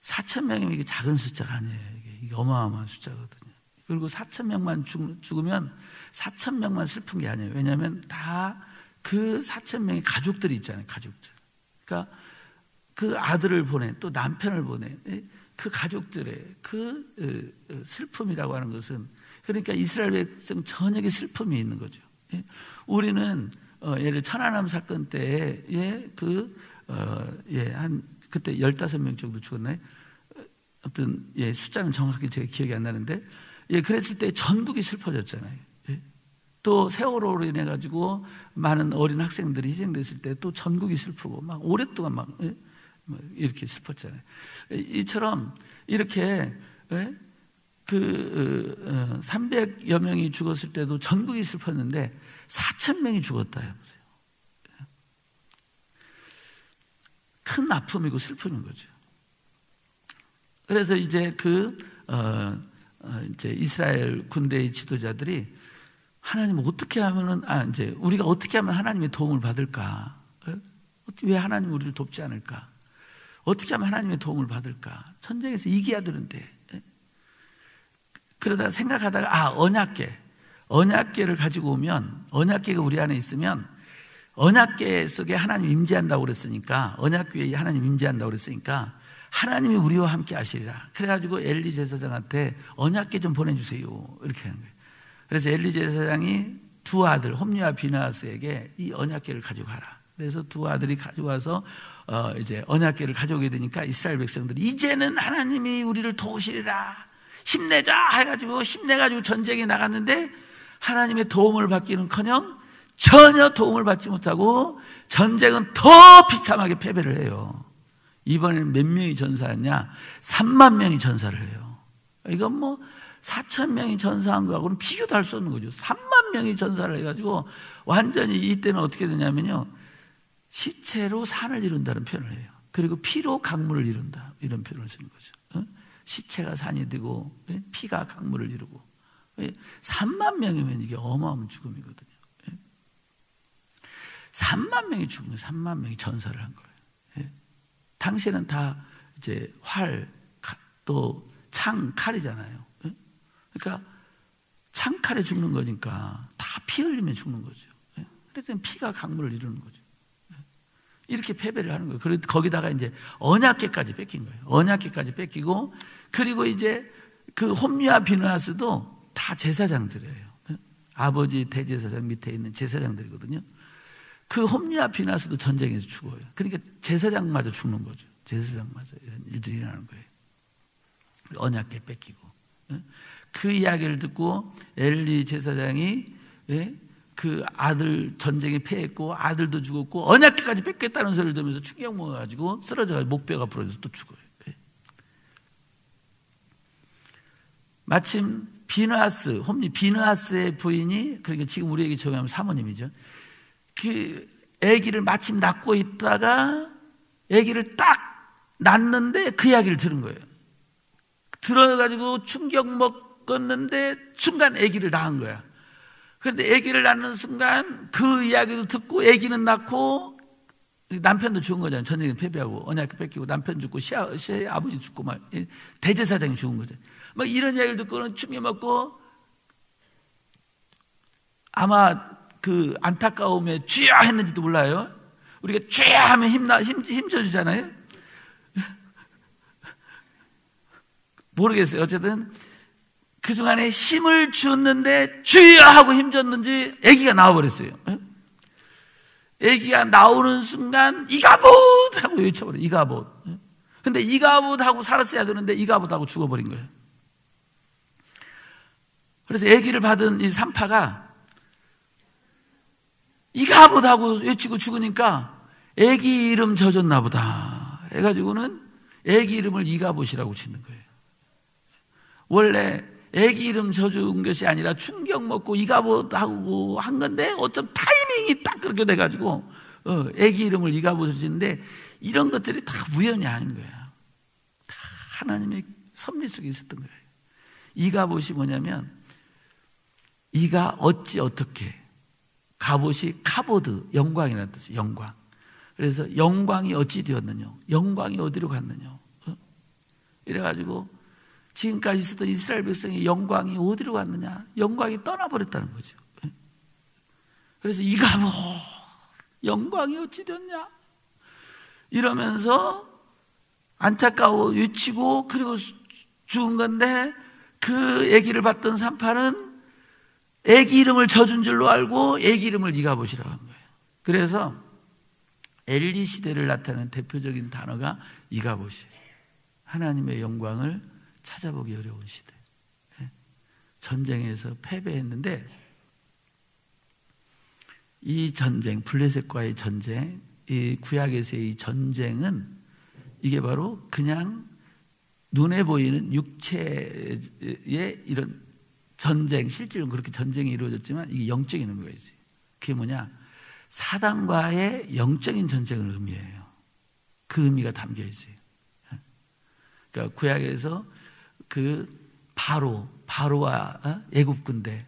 [SPEAKER 1] 4천 명이면 이게 작은 숫자가 아니에요. 이게 어마어마한 숫자거든요. 그리고 4천 명만 죽, 으면 4천 명만 슬픈 게 아니에요. 왜냐하면 다 그 4천 명의 가족들이 있잖아요. 가족들. 그러니까 그 아들을 보내, 또 남편을 보내, 그 가족들의 그 어, 어, 슬픔이라고 하는 것은 그러니까 이스라엘 백성 전역에 슬픔이 있는 거죠. 우리는 어, 예를 천안함 사건 때에 예, 그, 어, 예, 한, 그때 15명 정도 죽었나요? 어떤, 예, 숫자는 정확히 제가 기억이 안 나는데, 예, 그랬을 때 전국이 슬퍼졌잖아요. 예? 또 세월호로 인해 가지고 많은 어린 학생들이 희생됐을 때 또 전국이 슬프고 막 오랫동안 막, 예? 뭐 이렇게 슬펐잖아요. 이처럼 이렇게, 예? 그 300여 어, 명이 죽었을 때도 전국이 슬펐는데 4천 명이 죽었다 해보세요. 큰 아픔이고 슬픔인 거죠. 그래서 이제 그 어, 어, 이제 이스라엘 군대의 지도자들이 하나님 어떻게 하면은 아 이제 우리가 어떻게 하면 하나님의 도움을 받을까? 어? 왜 하나님 우리를 돕지 않을까? 어떻게 하면 하나님의 도움을 받을까? 전쟁에서 이겨야 되는데 그러다 생각하다가 아 언약계 언약계를 가지고 오면 언약계가 우리 안에 있으면 언약계 속에 하나님 임재한다고 그랬으니까 언약궤에 하나님 임재한다고 그랬으니까 하나님이 우리와 함께 하시리라. 그래가지고 엘리 제사장한테 언약계 좀 보내주세요. 이렇게 하는 거예요. 그래서 엘리 제사장이 두 아들 홈리와 비나스에게 이 언약계를 가지고 가라. 그래서 두 아들이 가져와서 어 이제 언약계를 가져오게 되니까 이스라엘 백성들이 이제는 하나님이 우리를 도우시리라 힘내자 해가지고 힘내가지고 전쟁에 나갔는데 하나님의 도움을 받기는커녕 전혀 도움을 받지 못하고 전쟁은 더 비참하게 패배를 해요. 이번에는 몇 명이 전사했냐? 3만 명이 전사를 해요. 이건 뭐 4천 명이 전사한 거하고는 비교도 할 수 없는 거죠. 3만 명이 전사를 해가지고 완전히 이때는 어떻게 되냐면요. 시체로 산을 이룬다는 표현을 해요. 그리고 피로 강물을 이룬다. 이런 표현을 쓰는 거죠. 어? 시체가 산이 되고 예? 피가 강물을 이루고 3만 예? 명이면 이게 어마어마한 죽음이거든요. 3만 명이 죽으면 3만 명이 전사를 한 거예요. 예? 당시에는 다 이제 활, 또 창, 칼이잖아요. 그러니까 창 칼에 죽는 거니까 다 피 흘리면 죽는 거죠. 그래서 피가 강물을 이루는 거죠. 이렇게 패배를 하는 거예요. 그리고 거기다가 이제 언약계까지 뺏긴 거예요. 언약계까지 뺏기고 그리고 이제 그 홈리와 비누아스도 다 제사장들이에요. 아버지 대제사장 밑에 있는 제사장들이거든요. 그 홈리와 비나스도 전쟁에서 죽어요. 그러니까 제사장마저 죽는 거죠. 제사장마저 이런 일들이 일어나는 거예요. 언약계 뺏기고. 그 이야기를 듣고 엘리 제사장이 그 아들 전쟁에 패했고 아들도 죽었고 언약계까지 뺏겠다는 소리를 들으면서 충격 먹어가지고 쓰러져가지고 목뼈가 부러져서 또 죽어요. 예. 마침 비느하스, 홈리 비느하스의 부인이 그러니까 지금 우리에게 적용하면 사모님이죠. 그 아기를 마침 낳고 있다가 아기를 딱 낳는데 그 이야기를 들은 거예요. 들어가지고 충격 먹었는데 순간 아기를 낳은 거야. 그런데 아기를 낳는 순간 그 이야기도 듣고 아기는 낳고 남편도 죽은 거잖아요. 전쟁에 패배하고 언약 뺏기고 남편 죽고 시아, 시 아버지 죽고 막 대제사장이 죽은 거죠. 막 이런 이야기를 듣고는 충격 먹고 아마 그 안타까움에 쥐야 했는지도 몰라요. 우리가 쥐야 하면 힘나 힘 힘줘주잖아요. 모르겠어요. 어쨌든 그 중간에 힘을 줬는데 주여 하고 힘줬는지 아기가 나와버렸어요. 아기가 나오는 순간 이가봇 하고 외쳐버려 이가봇. 근데 이가봇 하고 살았어야 되는데 이가봇 하고 죽어버린 거예요. 그래서 아기를 받은 이 산파가 이가봇 하고 외치고 죽으니까 아기 이름 져줬나 보다 해가지고는 아기 이름을 이가봇이라고 짓는 거예요. 원래 애기 이름 져준 것이 아니라 충격 먹고 이가봇 하고 한 건데 어쩜 타이밍이 딱 그렇게 돼가지고 어, 애기 이름을 이가봇을 짓는데 이런 것들이 다 우연이 아닌 거야. 다 하나님의 섭리 속에 있었던 거예요. 이가봇이 뭐냐면 이가 어찌 어떻게 가봇이 카보드 영광이라는 뜻이 영광. 그래서 영광이 어찌 되었느냐 영광이 어디로 갔느냐 어? 이래가지고 지금까지 있었던 이스라엘 백성의 영광이 어디로 갔느냐? 영광이 떠나버렸다는 거죠. 그래서 이가 뭐 영광이 어찌 됐냐? 이러면서 안타까워 외치고 그리고 죽은 건데 그 아기를 봤던 산파는 아기 이름을 져준 줄로 알고 아기 이름을 이가 보시라고 한 거예요. 그래서 엘리 시대를 나타내는 대표적인 단어가 이가보시. 하나님의 영광을 찾아보기 어려운 시대. 예? 전쟁에서 패배했는데 이 전쟁, 블레셋과의 전쟁, 이 구약에서의 이 전쟁은 이게 바로 그냥 눈에 보이는 육체의 이런 전쟁, 실제로 그렇게 전쟁이 이루어졌지만 이게 영적인 의미가 있어요. 그게 뭐냐? 사단과의 영적인 전쟁을 의미해요. 그 의미가 담겨 있어요. 예? 그러니까 구약에서 그 바로 바로와 어? 애굽 군대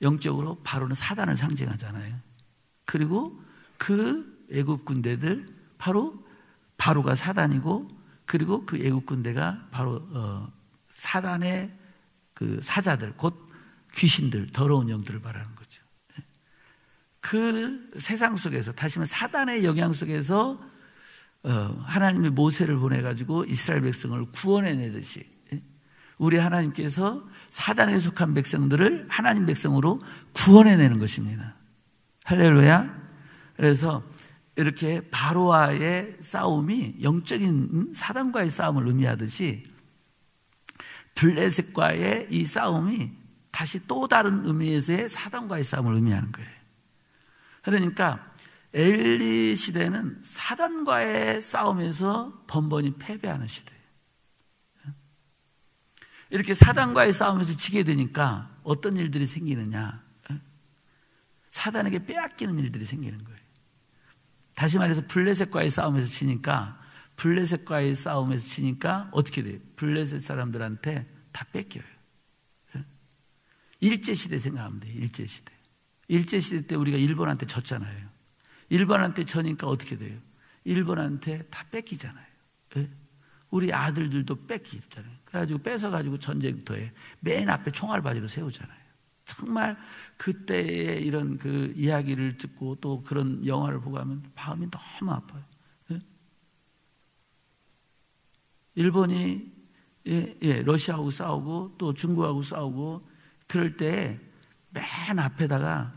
[SPEAKER 1] 영적으로 바로는 사단을 상징하잖아요. 그리고 그 애굽 군대들 바로 바로가 사단이고 그리고 그 애굽 군대가 바로 어, 사단의 그 사자들 곧 귀신들 더러운 영들을 말하는 거죠. 그 세상 속에서 다시 말해 사단의 영향 속에서 어, 하나님이 모세를 보내가지고 이스라엘 백성을 구원해내듯이 예? 우리 하나님께서 사단에 속한 백성들을 하나님 백성으로 구원해내는 것입니다. 할렐루야. 그래서 이렇게 바로와의 싸움이 영적인 사단과의 싸움을 의미하듯이 블레셋과의 이 싸움이 다시 또 다른 의미에서의 사단과의 싸움을 의미하는 거예요. 그러니까 엘리 시대는 사단과의 싸움에서 번번이 패배하는 시대예요. 이렇게 사단과의 싸움에서 지게 되니까 어떤 일들이 생기느냐? 사단에게 빼앗기는 일들이 생기는 거예요. 다시 말해서 블레셋과의 싸움에서 지니까 블레셋과의 싸움에서 지니까 어떻게 돼요? 블레셋 사람들한테 다 뺏겨요. 예? 일제시대 생각하면 돼요. 일제시대. 일제시대 때 우리가 일본한테 졌잖아요. 일본한테 져니까 어떻게 돼요? 일본한테 다 뺏기잖아요. 예? 우리 아들들도 뺏기잖아요. 그래가지고 뺏어가지고 전쟁터에 맨 앞에 총알바지로 세우잖아요. 정말 그때의 이런 그 이야기를 듣고 또 그런 영화를 보고 하면 마음이 너무 아파요. 예? 일본이 예, 예, 러시아하고 싸우고 또 중국하고 싸우고 그럴 때 맨 앞에다가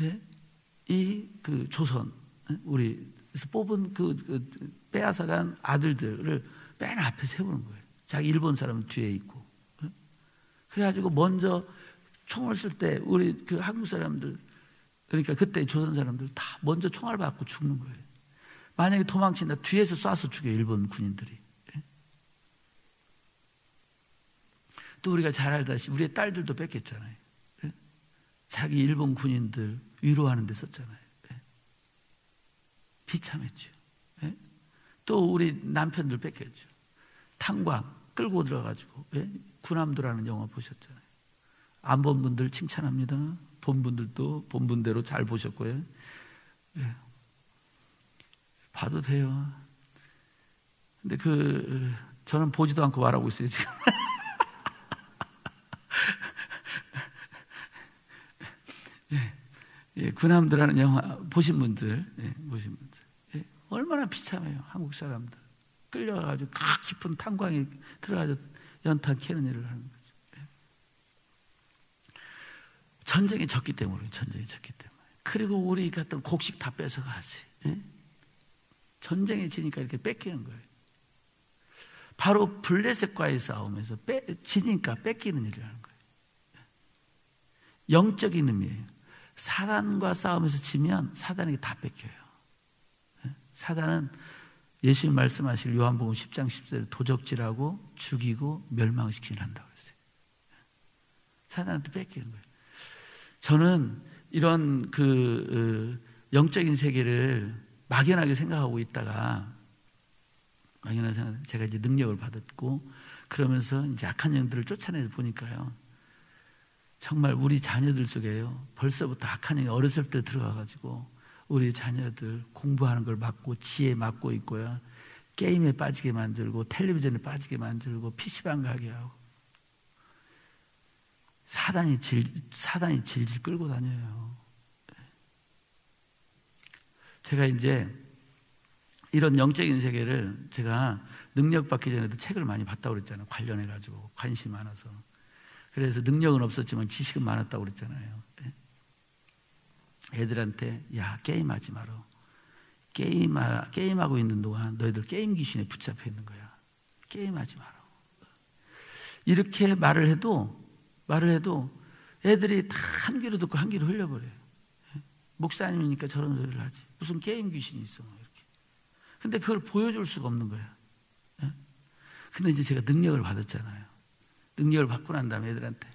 [SPEAKER 1] 예? 이그 조선 예? 우리 뽑은 그, 그 빼앗아간 아들들을 맨 앞에 세우는 거예요. 자기 일본 사람은 뒤에 있고. 예? 그래가지고 먼저 총을 쓸 때 우리 그 한국 사람들 그러니까 그때 조선 사람들 다 먼저 총알 받고 죽는 거예요. 만약에 도망친다 뒤에서 쏴서 죽여 일본 군인들이. 또 우리가 잘 알다시피 우리의 딸들도 뺏겼잖아요. 예? 자기 일본 군인들 위로하는 데 썼잖아요. 예? 비참했죠. 예? 또 우리 남편들 뺏겼죠. 탄광 끌고 들어가지고 군함도라는 영화 보셨잖아요. 안 본 분들 칭찬합니다. 본 분들도 본 분대로 잘 보셨고요. 봐도 돼요. 근데 그 저는 보지도 않고 말하고 있어요 지금. 예, 군함들하는 영화 보신 분들, 예, 보신 분들. 예, 얼마나 비참해요, 한국 사람들. 끌려가가지고 깊은 탄광에 들어가서 연탄 캐는 일을 하는 거죠. 예. 전쟁에 졌기 때문에, 전쟁에 졌기 때문에. 그리고 우리 같은 곡식 다 뺏어가지. 예? 전쟁에 지니까 이렇게 뺏기는 거예요. 바로 블레셋과의 싸움에서 빼, 지니까 뺏기는 일을 하는 거예요. 영적인 의미예요. 사단과 싸움에서 지면 사단에게 다 뺏겨요. 예? 사단은 예수님 말씀하실 요한복음 10장 10절에 도적질하고 죽이고 멸망시키는 한다고 그랬어요. 예? 사단한테 뺏기는 거예요. 저는 이런 그 어, 영적인 세계를 막연하게 생각하고 있다가 막연하게 생각 제가 이제 능력을 받았고 그러면서 이제 악한 영들을 쫓아내 보니까요. 정말 우리 자녀들 속에요. 벌써부터 악한 영이 어렸을 때 들어가가지고 우리 자녀들 공부하는 걸 막고 지혜 막고 있고요. 게임에 빠지게 만들고 텔레비전에 빠지게 만들고 PC방 가게 하고 사단이 질, 사단이 질질 끌고 다녀요. 제가 이제 이런 영적인 세계를 제가 능력 받기 전에도 책을 많이 봤다고 그랬잖아요. 관련해가지고 관심 많아서. 그래서 능력은 없었지만 지식은 많았다고 그랬잖아요. 예? 애들한테 야 게임하지 마라. 게임 게임하고 있는 동안 너희들 게임 귀신에 붙잡혀 있는 거야. 게임하지 마라. 이렇게 말을 해도 말을 해도 애들이 다 한 귀로 듣고 한 귀로 흘려버려요. 예? 목사님이니까 저런 소리를 하지. 무슨 게임 귀신이 있어. 이렇게. 근데 그걸 보여줄 수가 없는 거야. 예? 근데 이제 제가 능력을 받았잖아요. 능력을 받고 난 다음에 애들한테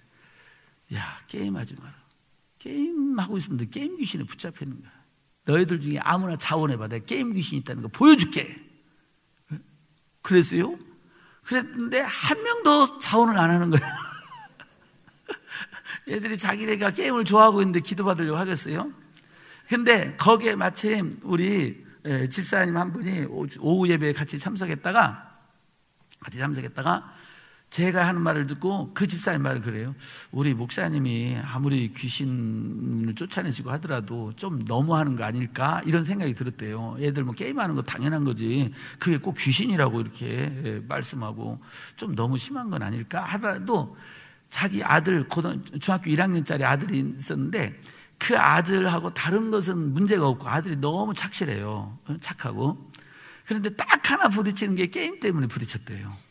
[SPEAKER 1] 야 게임하지 마라. 게임하고 있으면 게임 귀신에 붙잡혀 있는 거야. 너희들 중에 아무나 자원해봐. 내가 게임 귀신이 있다는 거 보여줄게. 그랬어요? 그랬는데 한 명도 자원을 안 하는 거야. 애들이 자기네가 게임을 좋아하고 있는데 기도받으려고 하겠어요? 근데 거기에 마침 우리 집사님 한 분이 오후 예배에 같이 참석했다가 같이 참석했다가 제가 하는 말을 듣고 그 집사님 말을 그래요. 우리 목사님이 아무리 귀신을 쫓아내시고 하더라도 좀 너무하는 거 아닐까? 이런 생각이 들었대요. 애들 뭐 게임하는 거 당연한 거지. 그게 꼭 귀신이라고 이렇게 예, 말씀하고 좀 너무 심한 건 아닐까? 하더라도 자기 아들, 고등, 중학교 1학년짜리 아들이 있었는데 그 아들하고 다른 것은 문제가 없고 아들이 너무 착실해요. 어, 착하고. 그런데 딱 하나 부딪히는 게 게임 때문에 부딪혔대요.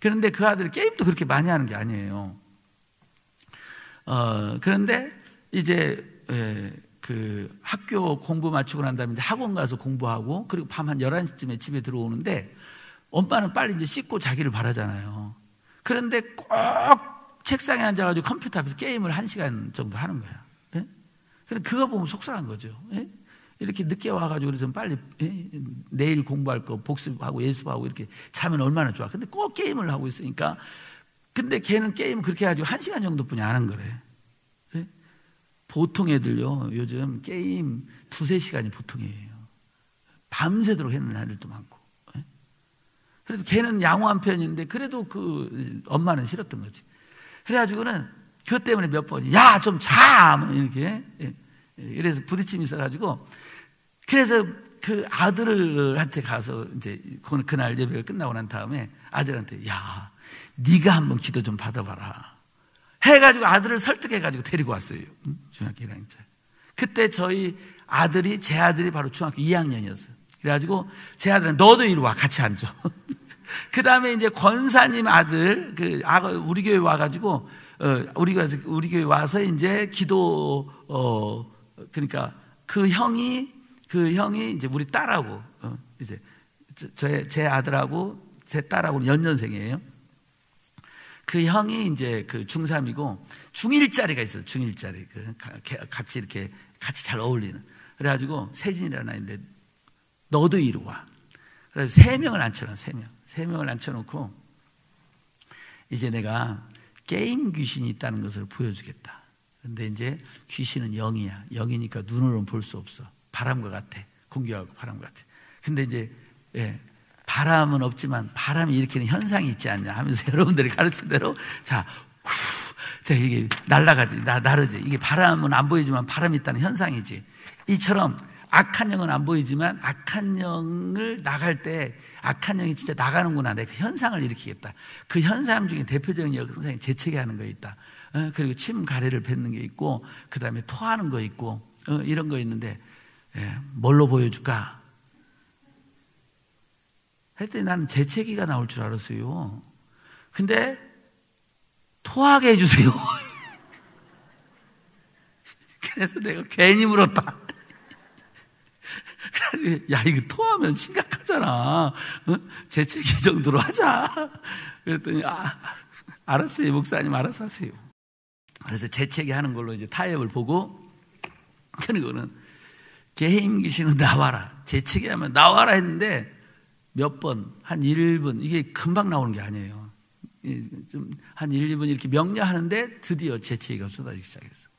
[SPEAKER 1] 그런데 그 아들이 게임도 그렇게 많이 하는 게 아니에요. 어, 그런데 이제, 예, 그 학교 공부 마치고 난 다음에 이제 학원 가서 공부하고 그리고 밤 한 11시쯤에 집에 들어오는데 엄마는 빨리 이제 씻고 자기를 바라잖아요. 그런데 꼭 책상에 앉아가지고 컴퓨터 앞에서 게임을 한 시간 정도 하는 거야. 예? 그래 그거 보면 속상한 거죠. 예? 이렇게 늦게 와가지고 그래서 빨리 예? 내일 공부할 거 복습하고 예습하고 이렇게 자면 얼마나 좋아. 근데 꼭 게임을 하고 있으니까 근데 걔는 게임 그렇게 해가지고 한 시간 정도뿐이 안 한 거래. 예? 보통 애들요 요즘 게임 두세 시간이 보통이에요. 밤새도록 했는 애들도 많고. 예? 그래도 걔는 양호한 편인데 그래도 그 엄마는 싫었던 거지. 그래가지고는 그것 때문에 몇 번, 야, 좀 자! 뭐 이렇게. 그래서 부딪힘이 있어가지고 그래서 그 아들한테 가서 이제 그날 예배가 끝나고 난 다음에 아들한테 야 네가 한번 기도 좀 받아봐라. 해가지고 아들을 설득해가지고 데리고 왔어요. 중학교 1학년 그때 저희 아들이 제 아들이 바로 중학교 2학년이었어요. 그래가지고 제 아들은 너도 이리 와 같이 앉아. 그 다음에 이제 권사님 아들 그 우리 교회 와가지고 어, 우리가 우리 교회 와서 이제 기도 어 그러니까 그 형이 그 형이 이제 우리 딸하고 어, 이제 제, 제 아들하고 제 딸하고 연년생이에요. 그 형이 이제 그 중3이고 중1짜리가 있어요. 중1짜리. 그 같이 이렇게 같이 잘 어울리는. 그래가지고 세진이라는 아이인데 너도 이리 와. 그래서 세 명을 앉혀놔, 세 명. 세 명을 앉혀놓고 이제 내가 게임 귀신이 있다는 것을 보여주겠다. 근데 이제 귀신은 영이야. 영이니까 눈으로는 볼 수 없어. 바람과 같아. 공기하고 바람과 같아. 근데 이제 예, 바람은 없지만 바람이 일으키는 현상이 있지 않냐 하면서 여러분들이 가르친 대로 자, 후, 자 이게 날라가지, 나 나르지. 이게 바람은 안 보이지만 바람이 있다는 현상이지. 이처럼 악한 영은 안 보이지만 악한 영을 나갈 때 악한 영이 진짜 나가는구나. 내가 그 현상을 일으키겠다. 그 현상 중에 대표적인 현상이 재채기 하는 거 있다. 어, 그리고 침 가래를 뱉는 게 있고, 그 다음에 토하는 거 있고, 어, 이런 거 있는데, 예, 뭘로 보여줄까? 했더니 나는 재채기가 나올 줄 알았어요. 근데 토하게 해주세요. 그래서 내가 괜히 물었다. 야, 이거 토하면 심각하잖아. 어? 재채기 정도로 하자. 그랬더니, 아, 알았어요. 목사님, 알아서 하세요. 그래서 재채기 하는 걸로 이제 타협을 보고, 그리고는 개인 귀신은 나와라. 재채기 하면 나와라 했는데 몇 번, 한 1분, 이게 금방 나오는 게 아니에요. 좀 한 1, 2분 이렇게 명료하는데 드디어 재채기가 쏟아지기 시작했어.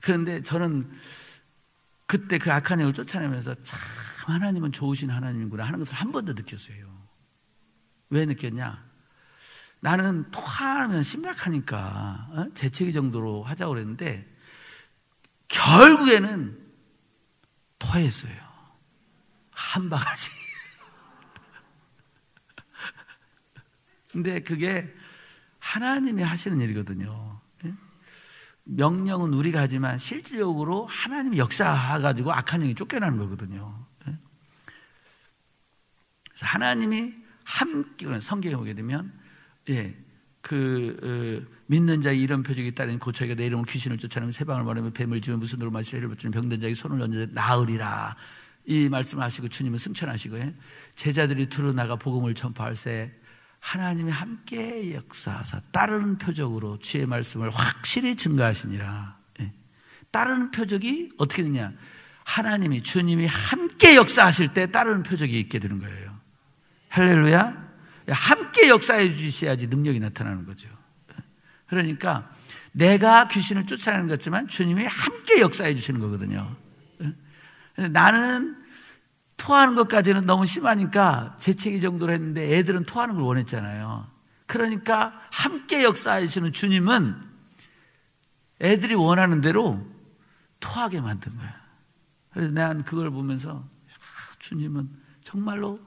[SPEAKER 1] 그런데 저는 그때 그 악한 영을 쫓아내면서 참 하나님은 좋으신 하나님이구나 하는 것을 한 번 더 느꼈어요. 왜 느꼈냐? 나는 토하면 심각하니까 어? 재채기 정도로 하자고 그랬는데 결국에는 토했어요. 한 바가지. 근데 그게 하나님이 하시는 일이거든요. 예? 명령은 우리가 하지만 실질적으로 하나님이 역사해가지고 악한 영이 쫓겨나는 거거든요. 예? 그래서 하나님이 함께 성경에 보게 되면 예, 그 어, 믿는 자의 이런 표적이 따르니 고쳐가 내 이름을 귀신을 쫓아내면 세방을 말하며 뱀을 지면 무슨 노로 마시려 해를 붙이는 병든 자에게 손을 얹어 나으리라 이 말씀을 하시고 주님은 승천하시고 예? 제자들이 두루 나가 복음을 전파할새 하나님이 함께 역사하사 따르는 표적으로 주의 말씀을 확실히 증가하시니라 예. 따르는 표적이 어떻게 되냐 하나님이 주님이 함께 역사하실 때 따르는 표적이 있게 되는 거예요 할렐루야 함께 역사해 주셔야지 능력이 나타나는 거죠. 그러니까 내가 귀신을 쫓아내는 것지만 주님이 함께 역사해 주시는 거거든요. 나는 토하는 것까지는 너무 심하니까 재채기 정도로 했는데 애들은 토하는 걸 원했잖아요. 그러니까 함께 역사하시는 주님은 애들이 원하는 대로 토하게 만든 거야. 그래서 난 그걸 보면서 아, 주님은 정말로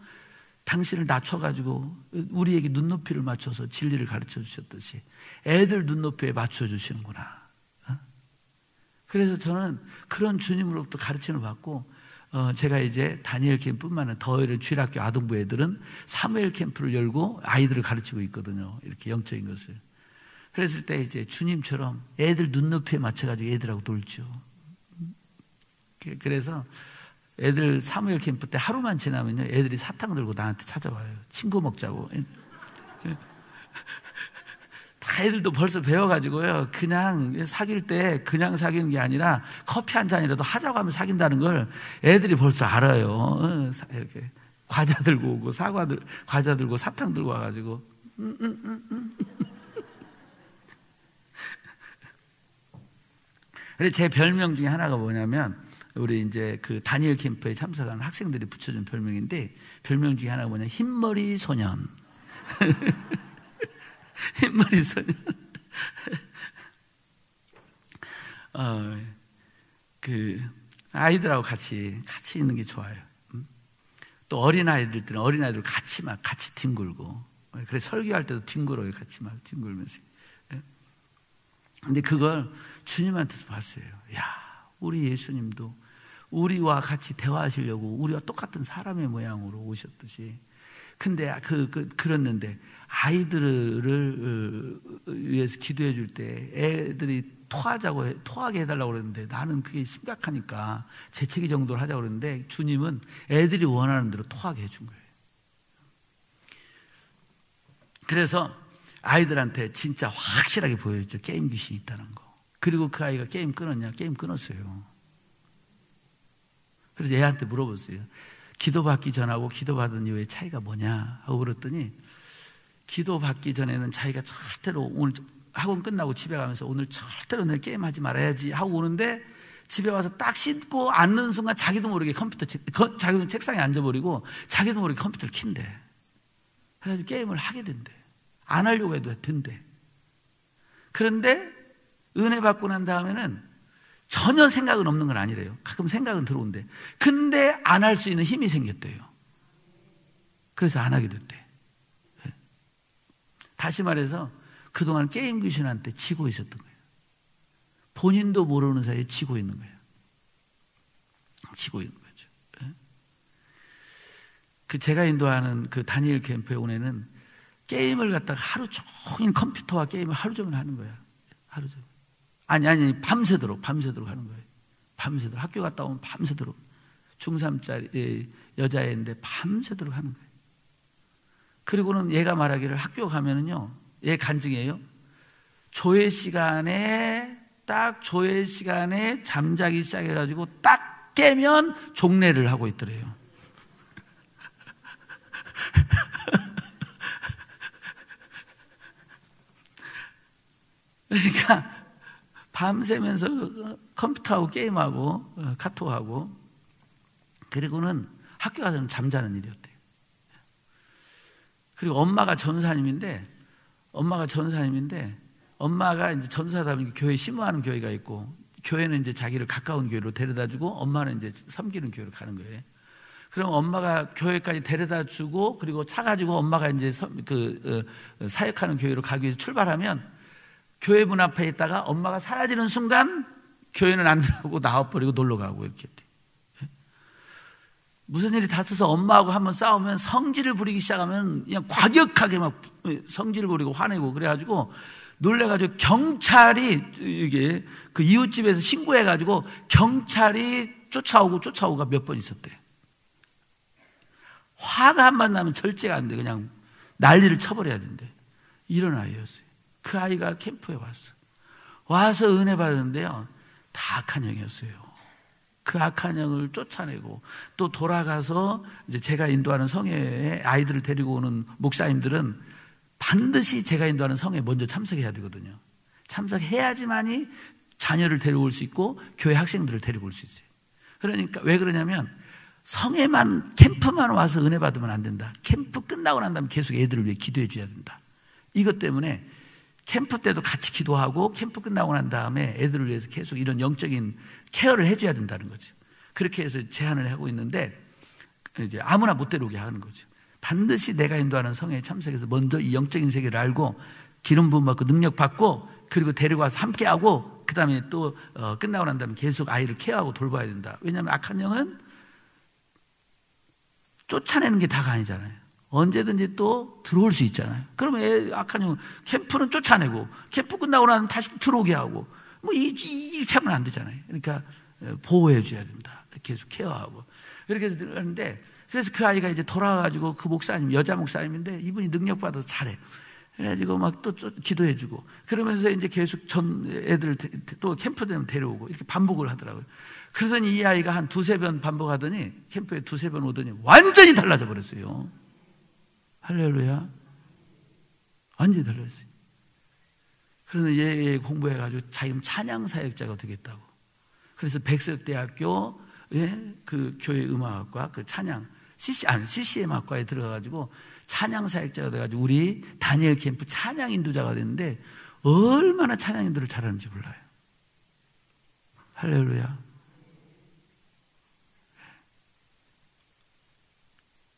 [SPEAKER 1] 당신을 낮춰가지고 우리에게 눈높이를 맞춰서 진리를 가르쳐 주셨듯이 애들 눈높이에 맞춰 주시는구나. 어? 그래서 저는 그런 주님으로부터 가르침을 받고 어, 제가 이제 다니엘 캠프뿐만 아니라 더 이런 주일학교 아동부 애들은 사무엘 캠프를 열고 아이들을 가르치고 있거든요. 이렇게 영적인 것을. 그랬을 때 이제 주님처럼 애들 눈높이에 맞춰가지고 애들하고 놀죠. 그래서 애들 사무엘 캠프 때 하루만 지나면요. 애들이 사탕 들고 나한테 찾아와요. 친구 먹자고. 다 애들도 벌써 배워가지고요. 그냥 사귈 때 그냥 사귀는 게 아니라 커피 한 잔이라도 하자고 하면 사귄다는 걸 애들이 벌써 알아요. 어, 이렇게 과자 들고 오고 사과 들 과자 들고 사탕 들고 와가지고. 그래 제 별명 중에 하나가 뭐냐면 우리 이제 그 다니엘 캠프에 참석한 학생들이 붙여준 별명인데 별명 중에 하나가 뭐냐 흰머리 소년. 흰머리 소년. 어, 그 아이들하고 같이 같이 있는 게 좋아요. 음? 또 어린 아이들들은 어린 아이들 같이 막 같이 뒹굴고 그래 설교할 때도 뒹굴어요 같이 막 뒹굴면서. 예? 근데 그걸 주님한테서 봤어요. 야, 우리 예수님도 우리와 같이 대화하시려고 우리와 똑같은 사람의 모양으로 오셨듯이. 근데 그, 그 그랬는데 아이들을 어, 위해서 기도해 줄 때 애들이 토하자고 토하게 해달라고 그랬는데 나는 그게 심각하니까 재채기 정도를 하자고 그랬는데 주님은 애들이 원하는 대로 토하게 해준 거예요. 그래서 아이들한테 진짜 확실하게 보여줬죠. 게임 귀신이 있다는 거. 그리고 그 아이가 게임 끊었냐? 게임 끊었어요. 그래서 얘한테 물어봤어요. 기도받기 전하고 기도받은 이후에 차이가 뭐냐 하고 그랬더니 기도받기 전에는 자기가 절대로 오늘 학원 끝나고 집에 가면서 오늘 절대로 내 게임하지 말아야지 하고 오는데 집에 와서 딱 씻고 앉는 순간 자기도 모르게 컴퓨터 자기도 책상에 앉아버리고 자기도 모르게 컴퓨터를 킨대. 그래서 게임을 하게 된대. 안 하려고 해도 된대. 그런데 은혜 받고 난 다음에는 전혀 생각은 없는 건 아니래요. 가끔 생각은 들어온대. 근데 안 할 수 있는 힘이 생겼대요. 그래서 안 하게 됐대. 예. 다시 말해서 그동안 게임 귀신한테 지고 있었던 거예요. 본인도 모르는 사이에 지고 있는 거예요. 지고 있는 거죠. 예. 그 제가 인도하는 그 다니엘 캠프에 온 애는 게임을 갖다가 하루 종일 컴퓨터와 게임을 하루 종일 하는 거야. 하루 종일. 아니, 아니, 밤새도록, 밤새도록 하는 거예요. 밤새도록. 학교 갔다 오면 밤새도록. 중3짜리 여자애인데 밤새도록 하는 거예요. 그리고는 얘가 말하기를 학교 가면은요, 얘 간증이에요. 조회 시간에, 딱 조회 시간에 잠자기 시작해가지고 딱 깨면 종례를 하고 있더래요. 그러니까 밤새면서 컴퓨터하고 게임하고 어, 카톡하고 그리고는 학교 가서는 잠자는 일이었대요. 그리고 엄마가 전사님인데 엄마가 전사님인데 엄마가 이제 전사다 보니까 교회 심무하는 교회가 있고 교회는 이제 자기를 가까운 교회로 데려다 주고 엄마는 이제 섬기는 교회로 가는 거예요. 그럼 엄마가 교회까지 데려다 주고 그리고 차 가지고 엄마가 이제 그 어, 사역하는 교회로 가기 위해서 출발하면 교회 문 앞에 있다가 엄마가 사라지는 순간 교회는 안 들어가고 나와버리고 놀러 가고 이렇게 돼. 무슨 일이 다쳐서 엄마하고 한번 싸우면 성질을 부리기 시작하면 그냥 과격하게 막 성질을 부리고 화내고 그래가지고 놀래가지고 경찰이 이게 그 이웃집에서 신고해가지고 경찰이 쫓아오고 쫓아오고가 몇 번 있었대. 화가 한 번 나면 절제가 안 돼. 그냥 난리를 쳐버려야 된대. 이런 아이였어요. 그 아이가 캠프에 왔어. 와서 은혜 받았는데요. 다 악한 영이었어요. 그 악한 영을 쫓아내고 또 돌아가서 이제 제가 인도하는 성회에 아이들을 데리고 오는 목사님들은 반드시 제가 인도하는 성회에 먼저 참석해야 되거든요. 참석해야지만이 자녀를 데리고 올수 있고 교회 학생들을 데리고 올 수 있어요. 그러니까 왜 그러냐면 성에만 캠프만 와서 은혜 받으면 안 된다. 캠프 끝나고 난 다음에 계속 애들을 위해 기도해 줘야 된다. 이것 때문에 캠프 때도 같이 기도하고 캠프 끝나고 난 다음에 애들을 위해서 계속 이런 영적인 케어를 해줘야 된다는 거죠. 그렇게 해서 제안을 하고 있는데 이제 아무나 못 데려오게 하는 거죠. 반드시 내가 인도하는 성회에 참석해서 먼저 이 영적인 세계를 알고 기름 부음 받고 능력 받고 그리고 데리고 와서 함께 하고 그 다음에 또 어, 끝나고 난 다음에 계속 아이를 케어하고 돌봐야 된다. 왜냐하면 악한 영은 쫓아내는 게 다가 아니잖아요. 언제든지 또 들어올 수 있잖아요. 그러면 애, 악한 영 캠프는 쫓아내고 캠프 끝나고 나면 다시 들어오게 하고 뭐 이, 이, 이렇게 하면 안 되잖아요. 그러니까 어, 보호해 줘야 된다. 계속 케어하고 이렇게 하는데 그래서 그 아이가 이제 돌아와가지고 그 목사님 여자 목사님인데 이분이 능력 받아서 잘해. 그래가지고 막 또 기도해주고 그러면서 이제 계속 전 애들 또 캠프 되면 데려오고 이렇게 반복을 하더라고요. 그러더니 이 아이가 한 두세 번 반복하더니 캠프에 두세 번 오더니 완전히 달라져 버렸어요. 할렐루야. 완전히 달라졌어요. 그래서 얘 공부해가지고 자기 찬양 사역자가 되겠다고. 그래서 백석대학교 예? 그 교회 음악학과 그 찬양 CC 아니 CCM학과에 들어가가지고 찬양 사역자가 돼가지고 우리 다니엘 캠프 찬양 인도자가 됐는데 얼마나 찬양 인도를 잘하는지 몰라요. 할렐루야.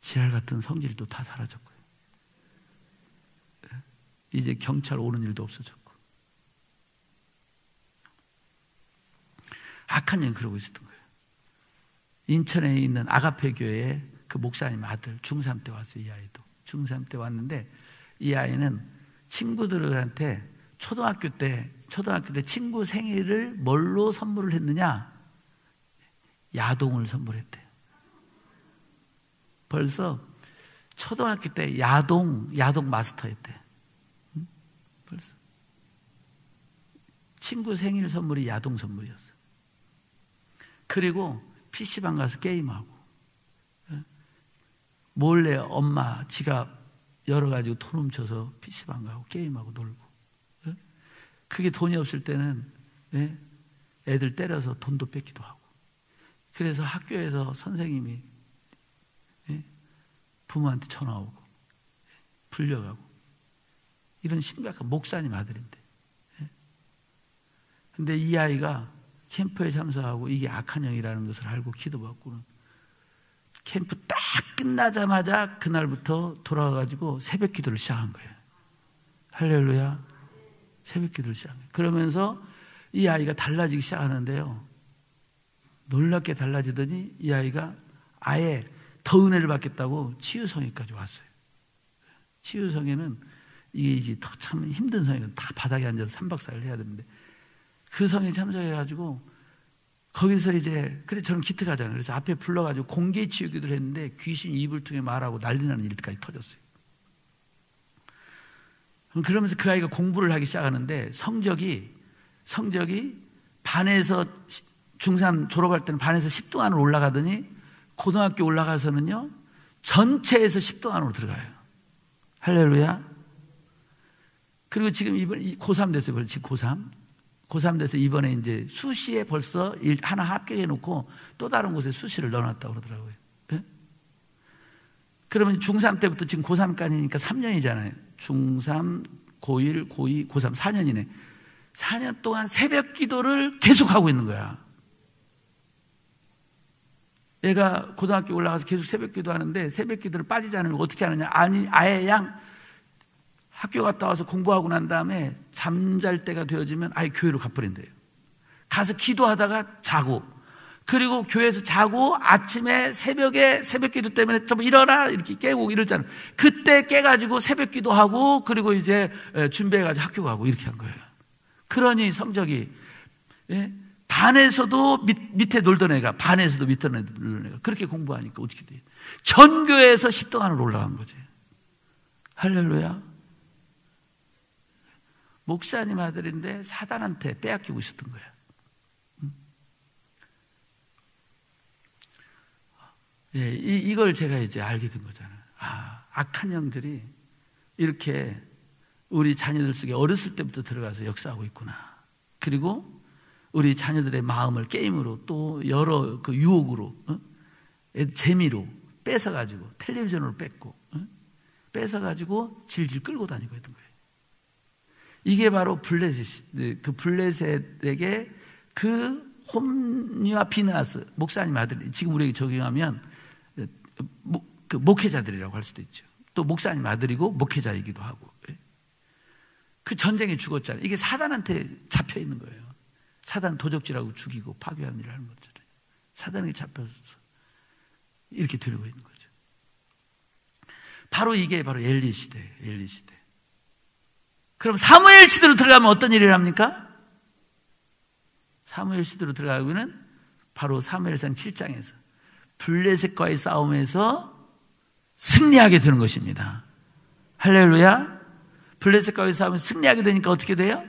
[SPEAKER 1] 지할 같은 성질도 다 사라졌고요. 이제 경찰 오는 일도 없어졌고. 악한 년 그러고 있었던 거예요. 인천에 있는 아가페 교회에 그 목사님 아들 중3 때 왔어요, 이 아이도. 중3 때 왔는데 이 아이는 친구들한테 초등학교 때, 초등학교 때 친구 생일을 뭘로 선물을 했느냐? 야동을 선물했대요. 벌써 초등학교 때 야동, 야동 마스터였대. 응? 벌써. 친구 생일 선물이 야동 선물이었어. 그리고 PC방 가서 게임하고. 몰래 엄마 지갑 열어가지고 돈 훔쳐서 PC방 가고 게임하고 놀고. 예? 그게 돈이 없을 때는 예? 애들 때려서 돈도 뺏기도 하고. 그래서 학교에서 선생님이 예? 부모한테 전화 오고 불려가고 이런 심각한 목사님 아들인데. 근데 이 아이가 캠프에 참석하고 이게 악한 영이라는 것을 알고 기도받고는 캠프 딱 끝나자마자 그날부터 돌아와가지고 새벽 기도를 시작한 거예요. 할렐루야. 새벽 기도를 시작한 거예요. 그러면서 이 아이가 달라지기 시작하는데요. 놀랍게 달라지더니 이 아이가 아예 더 은혜를 받겠다고 치유성에까지 왔어요. 치유성에는 이게 이게 참 힘든 성이거든. 다 바닥에 앉아서 3박 4일 해야 되는데 그 성에 참석해가지고 거기서 이제 그래 저는 기트 가잖아요. 그래서 앞에 불러가지고 공개 치유기도를 했는데 귀신 이불 통해 말하고 난리 나는 일까지 터졌어요. 그러면서 그 아이가 공부를 하기 시작하는데 성적이 성적이 반에서 중3 졸업할 때는 반에서 10등 안으로 올라가더니 고등학교 올라가서는요 전체에서 10등 안으로 들어가요. 할렐루야. 그리고 지금 이번 고3 됐어요. 지금 고3. 고3 돼서 이번에 이제 수시에 벌써 하나 합격해 놓고 또 다른 곳에 수시를 넣어놨다고 그러더라고요. 네? 그러면 중3 때부터 지금 고3까지니까 3년이잖아요. 중3, 고1, 고2, 고3, 4년이네. 4년 동안 새벽 기도를 계속하고 있는 거야. 얘가 고등학교 올라가서 계속 새벽 기도 하는데 새벽 기도를 빠지지 않으면 어떻게 하느냐. 아니, 아예 양 학교 갔다 와서 공부하고 난 다음에 잠잘 때가 되어지면 아예 교회로 가버린대요. 가서 기도하다가 자고 그리고 교회에서 자고 아침에 새벽에 새벽 기도 때문에 좀 일어나 이렇게 깨고 이러잖아요. 그때 깨가지고 새벽 기도하고 그리고 이제 준비해가지고 학교 가고 이렇게 한 거예요. 그러니 성적이 예? 반에서도 밑, 밑에 놀던 애가 반에서도 밑에 놀던 애가 그렇게 공부하니까 어떻게 돼요? 전교에서 10등 안으로 올라간 거지. 할렐루야. 목사님 아들인데 사단한테 빼앗기고 있었던 거야. 예, 이, 이걸 제가 이제 알게 된 거잖아요. 아, 악한 영들이 이렇게 우리 자녀들 속에 어렸을 때부터 들어가서 역사하고 있구나. 그리고 우리 자녀들의 마음을 게임으로 또 여러 그 유혹으로, 어? 재미로 뺏어가지고 텔레비전으로 뺏고, 어? 뺏어가지고 질질 끌고 다니고 했던 거예요. 이게 바로 블레셋, 그 블레셋에게 그 홈리와 비나스 목사님 아들이 지금 우리에게 적용하면 그 목회자들이라고 할 수도 있죠. 또 목사님 아들이고 목회자이기도 하고 예. 그 전쟁에 죽었잖아요. 이게 사단한테 잡혀 있는 거예요. 사단 도적질하고 죽이고 파괴하는 일을 하는 거잖아요. 사단에게 잡혀서 이렇게 되고 있는 거죠. 바로 이게 바로 엘리 시대, 엘리 시대. 그럼 사무엘 시대로 들어가면 어떤 일을 합니까? 사무엘 시대로 들어가면 바로 사무엘상 7장에서 블레셋과의 싸움에서 승리하게 되는 것입니다. 할렐루야. 블레셋과의 싸움에서 승리하게 되니까 어떻게 돼요?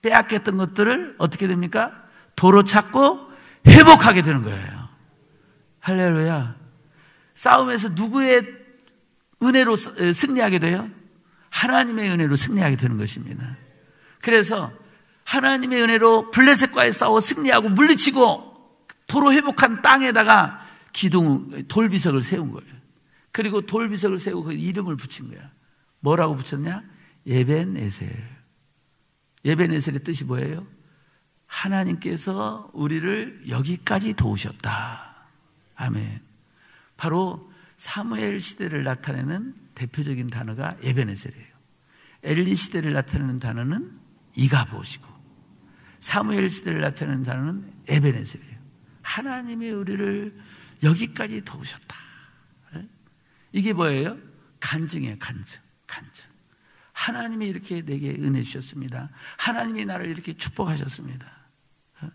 [SPEAKER 1] 빼앗겼던 것들을 어떻게 됩니까? 도로 찾고 회복하게 되는 거예요. 할렐루야. 싸움에서 누구의 은혜로 승리하게 돼요? 하나님의 은혜로 승리하게 되는 것입니다. 그래서 하나님의 은혜로 블레셋과의 싸워 승리하고 물리치고 도로 회복한 땅에다가 기둥 돌비석을 세운 거예요. 그리고 돌비석을 세우고 그 이름을 붙인 거야. 뭐라고 붙였냐? 예벤에셀. 예벤에셀의 뜻이 뭐예요? 하나님께서 우리를 여기까지 도우셨다. 아멘. 바로 사무엘 시대를 나타내는 대표적인 단어가 에베네셀이에요. 엘리 시대를 나타내는 단어는 이가보시고 사무엘 시대를 나타내는 단어는 에베네셀이에요. 하나님의 우리를 여기까지 도우셨다. 예? 이게 뭐예요? 간증이에요, 간증. 간증. 하나님이 이렇게 내게 은혜 주셨습니다. 하나님이 나를 이렇게 축복하셨습니다. 예?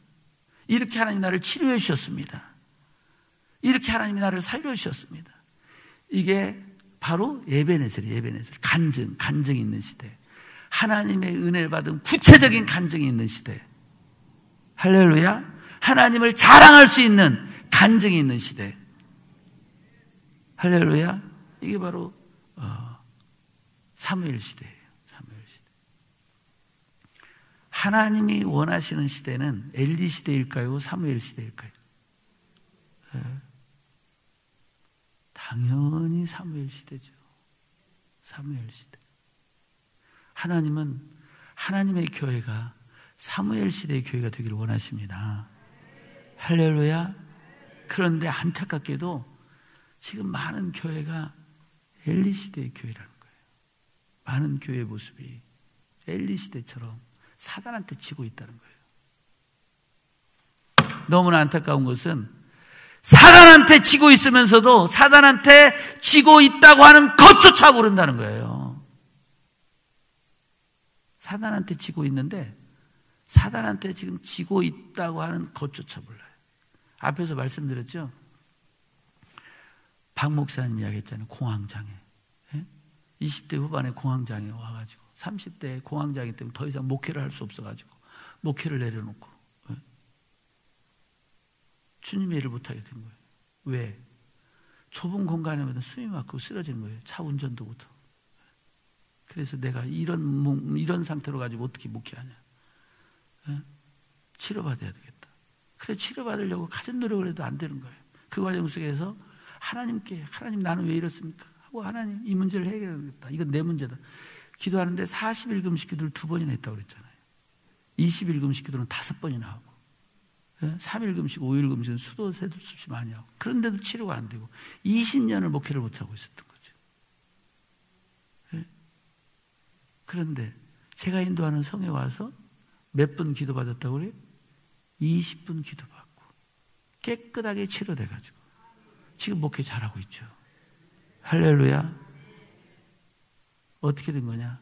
[SPEAKER 1] 이렇게 하나님 나를 치료해 주셨습니다. 이렇게 하나님이 나를 살려 주셨습니다. 이게 바로 예배네셀, 예배네셀. 간증, 간증이 있는 시대. 하나님의 은혜를 받은 구체적인 간증이 있는 시대. 할렐루야. 하나님을 자랑할 수 있는 간증이 있는 시대. 할렐루야. 이게 바로 어, 사무엘 시대예요. 사무엘 시대. 하나님이 원하시는 시대는 엘리 시대일까요? 사무엘 시대일까요? 네. 당연히 사무엘 시대죠. 사무엘 시대. 하나님은 하나님의 교회가 사무엘 시대의 교회가 되기를 원하십니다. 할렐루야. 그런데 안타깝게도 지금 많은 교회가 엘리 시대의 교회라는 거예요. 많은 교회 모습이 엘리 시대처럼 사단한테 지고 있다는 거예요. 너무나 안타까운 것은 사단한테 지고 있으면서도 사단한테 지고 있다고 하는 것조차 모른다는 거예요. 사단한테 지고 있는데 사단한테 지금 지고 있다고 하는 것조차 몰라요. 앞에서 말씀드렸죠? 박 목사님 이야기 했잖아요. 공황장애. 20대 예? 후반에 공황장애 와가지고 30대 공황장애 때문에 더 이상 목회를 할 수 없어가지고 목회를 내려놓고 주님의 일을 못하게 된 거예요. 왜? 좁은 공간에만 숨이 막히고 쓰러지는 거예요. 차 운전도 못하고. 그래서 내가 이런, 이런 상태로 가지고 어떻게 목회하냐. 예? 치료받아야 되겠다. 그래, 치료받으려고 가진 노력을 해도 안 되는 거예요. 그 과정 속에서 하나님께, 하나님 나는 왜 이렇습니까? 하고 하나님 이 문제를 해결하겠다. 이건 내 문제다. 기도하는데 40일 금식 기도를 두 번이나 했다고 그랬잖아요. 20일 금식 기도는 다섯 번이나 하고. 3일 예? 금식, 5일 금식은 수도 세도 수시 많이 하고 그런데도 치료가 안 되고 20년을 목회를 못하고 있었던 거죠. 예? 그런데 제가 인도하는 성에 와서 몇 분 기도받았다고 그래요? 20분 기도받고 깨끗하게 치료돼가지고 지금 목회 잘하고 있죠. 할렐루야. 어떻게 된 거냐?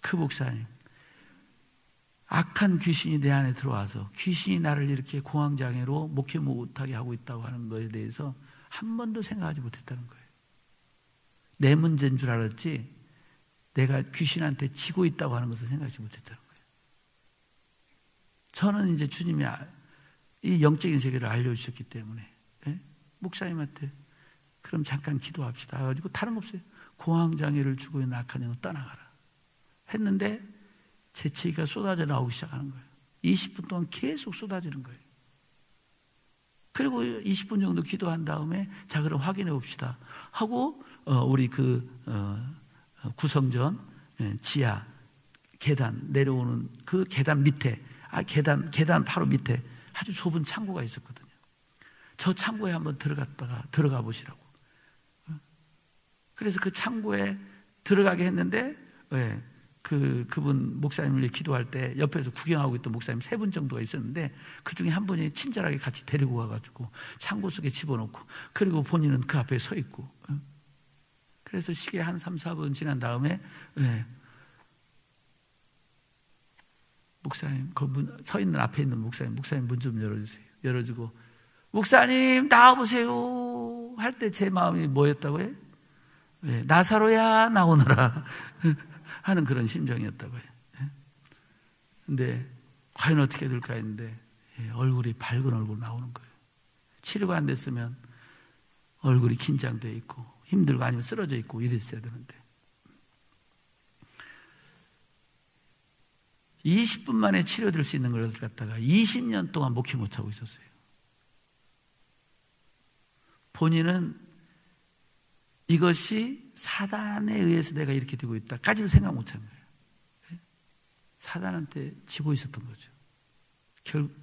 [SPEAKER 1] 그 목사님 악한 귀신이 내 안에 들어와서 귀신이 나를 이렇게 공황장애로 목회 못하게 하고 있다고 하는 것에 대해서 한 번도 생각하지 못했다는 거예요. 내 문제인 줄 알았지 내가 귀신한테 지고 있다고 하는 것을 생각하지 못했다는 거예요. 저는 이제 주님이 아, 이 영적인 세계를 알려주셨기 때문에 예? 목사님한테 그럼 잠깐 기도합시다. 해가지고 다른 거 없어요. 공황장애를 주고 있는 악한 영을 떠나가라. 했는데 재채기가 쏟아져 나오기 시작하는 거예요. 20분 동안 계속 쏟아지는 거예요. 그리고 20분 정도 기도한 다음에 자 그럼 확인해 봅시다 하고 어, 우리 그 어, 구성전 예, 지하 계단 내려오는 그 계단 밑에 아 계단 계단 바로 밑에 아주 좁은 창고가 있었거든요. 저 창고에 한번 들어갔다가 들어가 보시라고. 그래서 그 창고에 들어가게 했는데 네, 그 그분 목사님을 기도할 때 옆에서 구경하고 있던 목사님 세 분 정도가 있었는데 그 중에 한 분이 친절하게 같이 데리고 와가지고 창고 속에 집어넣고 그리고 본인은 그 앞에 서 있고 그래서 시계 한 3, 4분 지난 다음에 네, 목사님, 그 문, 서 있는 앞에 있는 목사님, 목사님 문 좀 열어주세요. 열어주고, 목사님, 나와보세요. 할 때 제 마음이 뭐였다고요? 왜? 나사로야, 나오너라. 하는 그런 심정이었다고요. 예? 근데, 과연 어떻게 될까 했는데, 예, 얼굴이 밝은 얼굴 나오는 거예요. 치료가 안 됐으면 얼굴이 긴장돼 있고, 힘들고 아니면 쓰러져 있고 이랬어야 되는데. 20분 만에 치료될 수 있는 걸 갖다가 20년 동안 목회 못하고 있었어요. 본인은 이것이 사단에 의해서 내가 이렇게 되고 있다까지를 생각 못한 거예요. 사단한테 지고 있었던 거죠.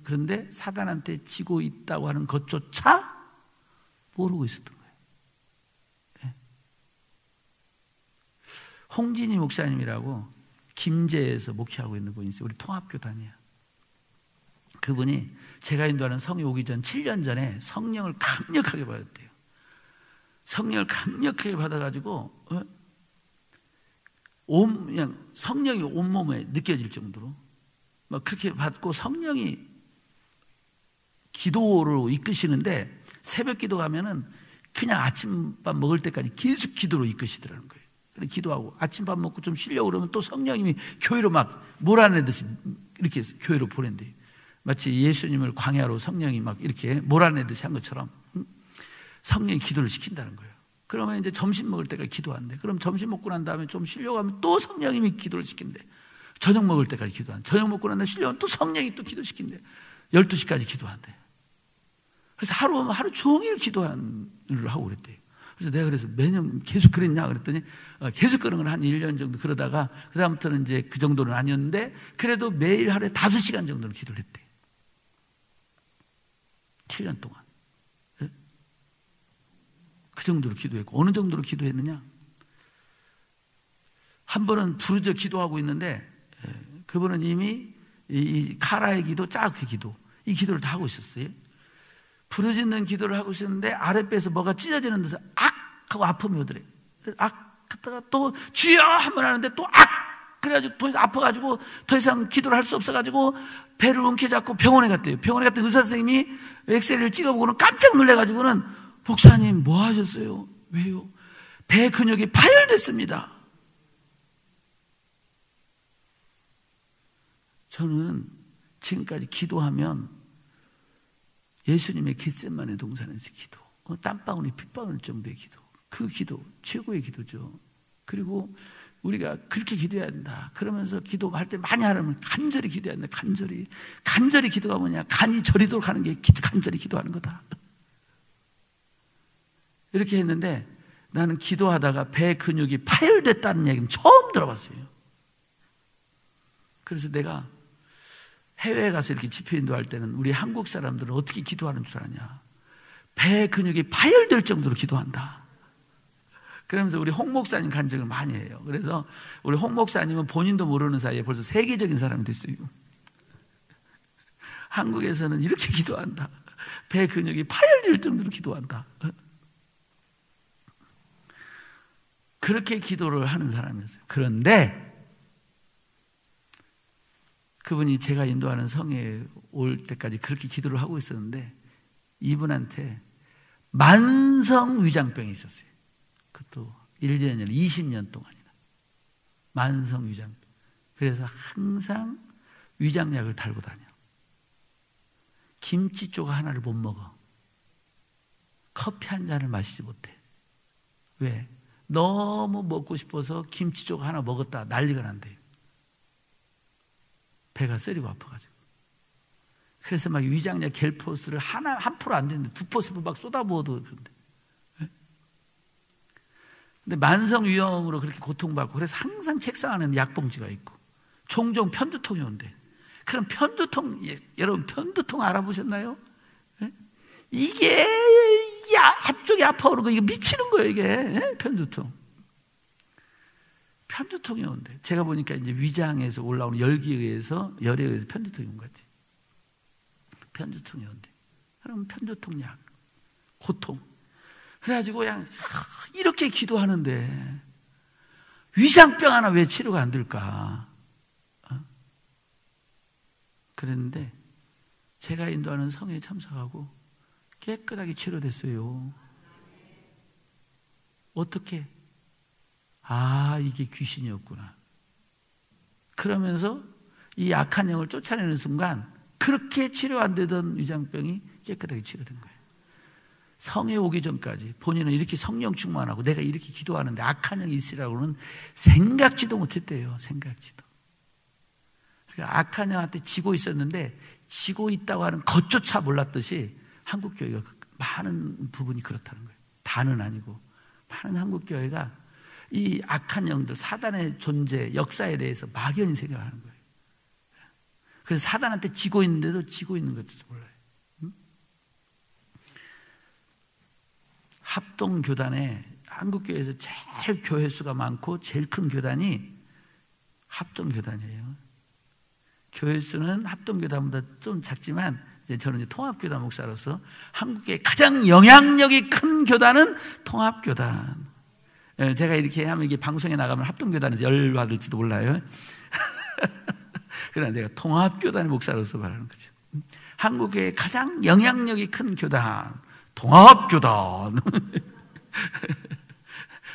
[SPEAKER 1] 그런데 사단한테 지고 있다고 하는 것조차 모르고 있었던 거예요. 홍진희 목사님이라고 김제에서 목회하고 있는 분이 있어요. 우리 통합교단이야. 그분이 제가 인도하는 성이 오기 전 7년 전에 성령을 강력하게 받았대요. 성령을 강력하게 받아가지고 어? 온 그냥 성령이 온 몸에 느껴질 정도로 막 그렇게 받고 성령이 기도로 이끄시는데 새벽 기도 가면은 그냥 아침밥 먹을 때까지 계속 기도로 이끄시더라는 거예요. 기도하고 아침밥 먹고 좀 쉬려고 그러면 또 성령님이 교회로 막 몰아내듯이 이렇게 교회로 보낸대요. 마치 예수님을 광야로 성령이 막 이렇게 몰아내듯이 한 것처럼 성령이 기도를 시킨다는 거예요. 그러면 이제 점심 먹을 때까지 기도한대. 그럼 점심 먹고 난 다음에 좀 쉬려고 하면 또 성령님이 기도를 시킨대. 저녁 먹을 때까지 기도한 저녁 먹고 난 다음에 쉬려고 하면 또 성령이 또 기도시킨대. 12시까지 기도한대. 그래서 하루, 하루 종일 기도를 하고 그랬대요. 그래서 내가 그래서 매년 계속 그랬냐 그랬더니 어, 계속 그런 걸 한 1년 정도 그러다가 그다음부터는 이제 그 정도는 아니었는데 그래도 매일 하루에 5시간 정도는 기도를 했대. 7년 동안. 예? 그 정도로 기도했고 어느 정도로 기도했느냐? 한 번은 부르짖어 기도하고 있는데 예, 그분은 이미 이 카라의 기도, 짝의 기도 이 기도를 다 하고 있었어요. 부르짖는 기도를 하고 있었는데 아랫배에서 뭐가 찢어지는 데서 악 하고 아픔이 오더래. 악 하다가 또 주여 한번 하는데 또 악 그래가지고 더 이상 아파가지고 더 이상 기도를 할 수 없어가지고 배를 움켜잡고 병원에 갔대요. 병원에 갔더니 의사 선생님이 엑스레이를 찍어보고는 깜짝 놀래가지고는 목사님 뭐 하셨어요? 왜요? 배 근육이 파열됐습니다. 저는 지금까지 기도하면 예수님의 겟셋만의 동산에서 기도, 어, 땀방울이 핏방울 정도의 기도, 그 기도 최고의 기도죠. 그리고 우리가 그렇게 기도해야 된다. 그러면서 기도할 때 많이 하려면 간절히 기도해야 된다. 간절히 간절히 기도가 뭐냐? 간이 저리도록 하는 게 간절히 기도하는 거다. 이렇게 했는데 나는 기도하다가 배 근육이 파열됐다는 얘기는 처음 들어봤어요. 그래서 내가 해외에 가서 이렇게 집회 인도할 때는 우리 한국 사람들은 어떻게 기도하는 줄 아냐? 배 근육이 파열될 정도로 기도한다. 그러면서 우리 홍 목사님 간증을 많이 해요. 그래서 우리 홍 목사님은 본인도 모르는 사이에 벌써 세계적인 사람이 됐어요. 한국에서는 이렇게 기도한다. 배 근육이 파열될 정도로 기도한다. 그렇게 기도를 하는 사람이었어요. 그런데 그분이 제가 인도하는 성에 올 때까지 그렇게 기도를 하고 있었는데 이분한테 만성 위장병이 있었어요. 그것도 1년 아니라 20년 동안이나. 만성 위장병. 그래서 항상 위장약을 달고 다녀. 김치 쪽 하나를 못 먹어. 커피 한 잔을 마시지 못해. 왜? 너무 먹고 싶어서 김치 쪽 하나 먹었다 난리가 난대요. 배가 쓰리고 아파가지고. 그래서 막 위장약 겔포스를 하나, 한 포로 안 되는데 두 포스를 막 쏟아부어도 그런데. 예? 근데 만성 위염으로 그렇게 고통받고 그래서 항상 책상 안에는 약봉지가 있고 종종 편두통이 온대. 그럼 편두통, 예, 여러분 편두통 알아보셨나요? 예? 이게 야, 한쪽이 아파오는 거 이게 미치는 거예요 이게 예? 편두통. 편두통이 온대. 제가 보니까 이제 위장에서 올라오는 열기에 의해서 열에 의해서 편두통이 온 거지. 편두통이 온대. 그럼 편두통 약, 고통. 그래가지고 그냥 이렇게 기도하는데 위장병 하나 왜 치료가 안 될까? 어? 그랬는데 제가 인도하는 성에 참석하고 깨끗하게 치료됐어요. 어떻게? 아, 이게 귀신이었구나. 그러면서 이 악한 영을 쫓아내는 순간 그렇게 치료 안 되던 위장병이 깨끗하게 치료된 거예요. 성에 오기 전까지 본인은 이렇게 성령 충만하고 내가 이렇게 기도하는데 악한 영이 있으라고는 생각지도 못했대요. 생각지도. 그러니까 악한 영한테 지고 있었는데 지고 있다고 하는 것조차 몰랐듯이 한국 교회가 많은 부분이 그렇다는 거예요. 다는 아니고 많은 한국 교회가 이 악한 영들 사단의 존재 역사에 대해서 막연히 생각하는 거예요. 그래서 사단한테 지고 있는데도 지고 있는 것도 몰라요. 합동 교단에 한국 교회에서 제일 교회 수가 많고 제일 큰 교단이 합동 교단이에요. 교회 수는 합동 교단보다 좀 작지만 이제 저는 이제 통합 교단 목사로서 한국의 가장 영향력이 큰 교단은 통합 교단. 예, 제가 이렇게 하면 이게 방송에 나가면 합동 교단에서 열 받을지도 몰라요. 그러나 내가 통합 교단의 목사로서 말하는 거죠. 한국의 가장 영향력이 큰 교단. 통합교단.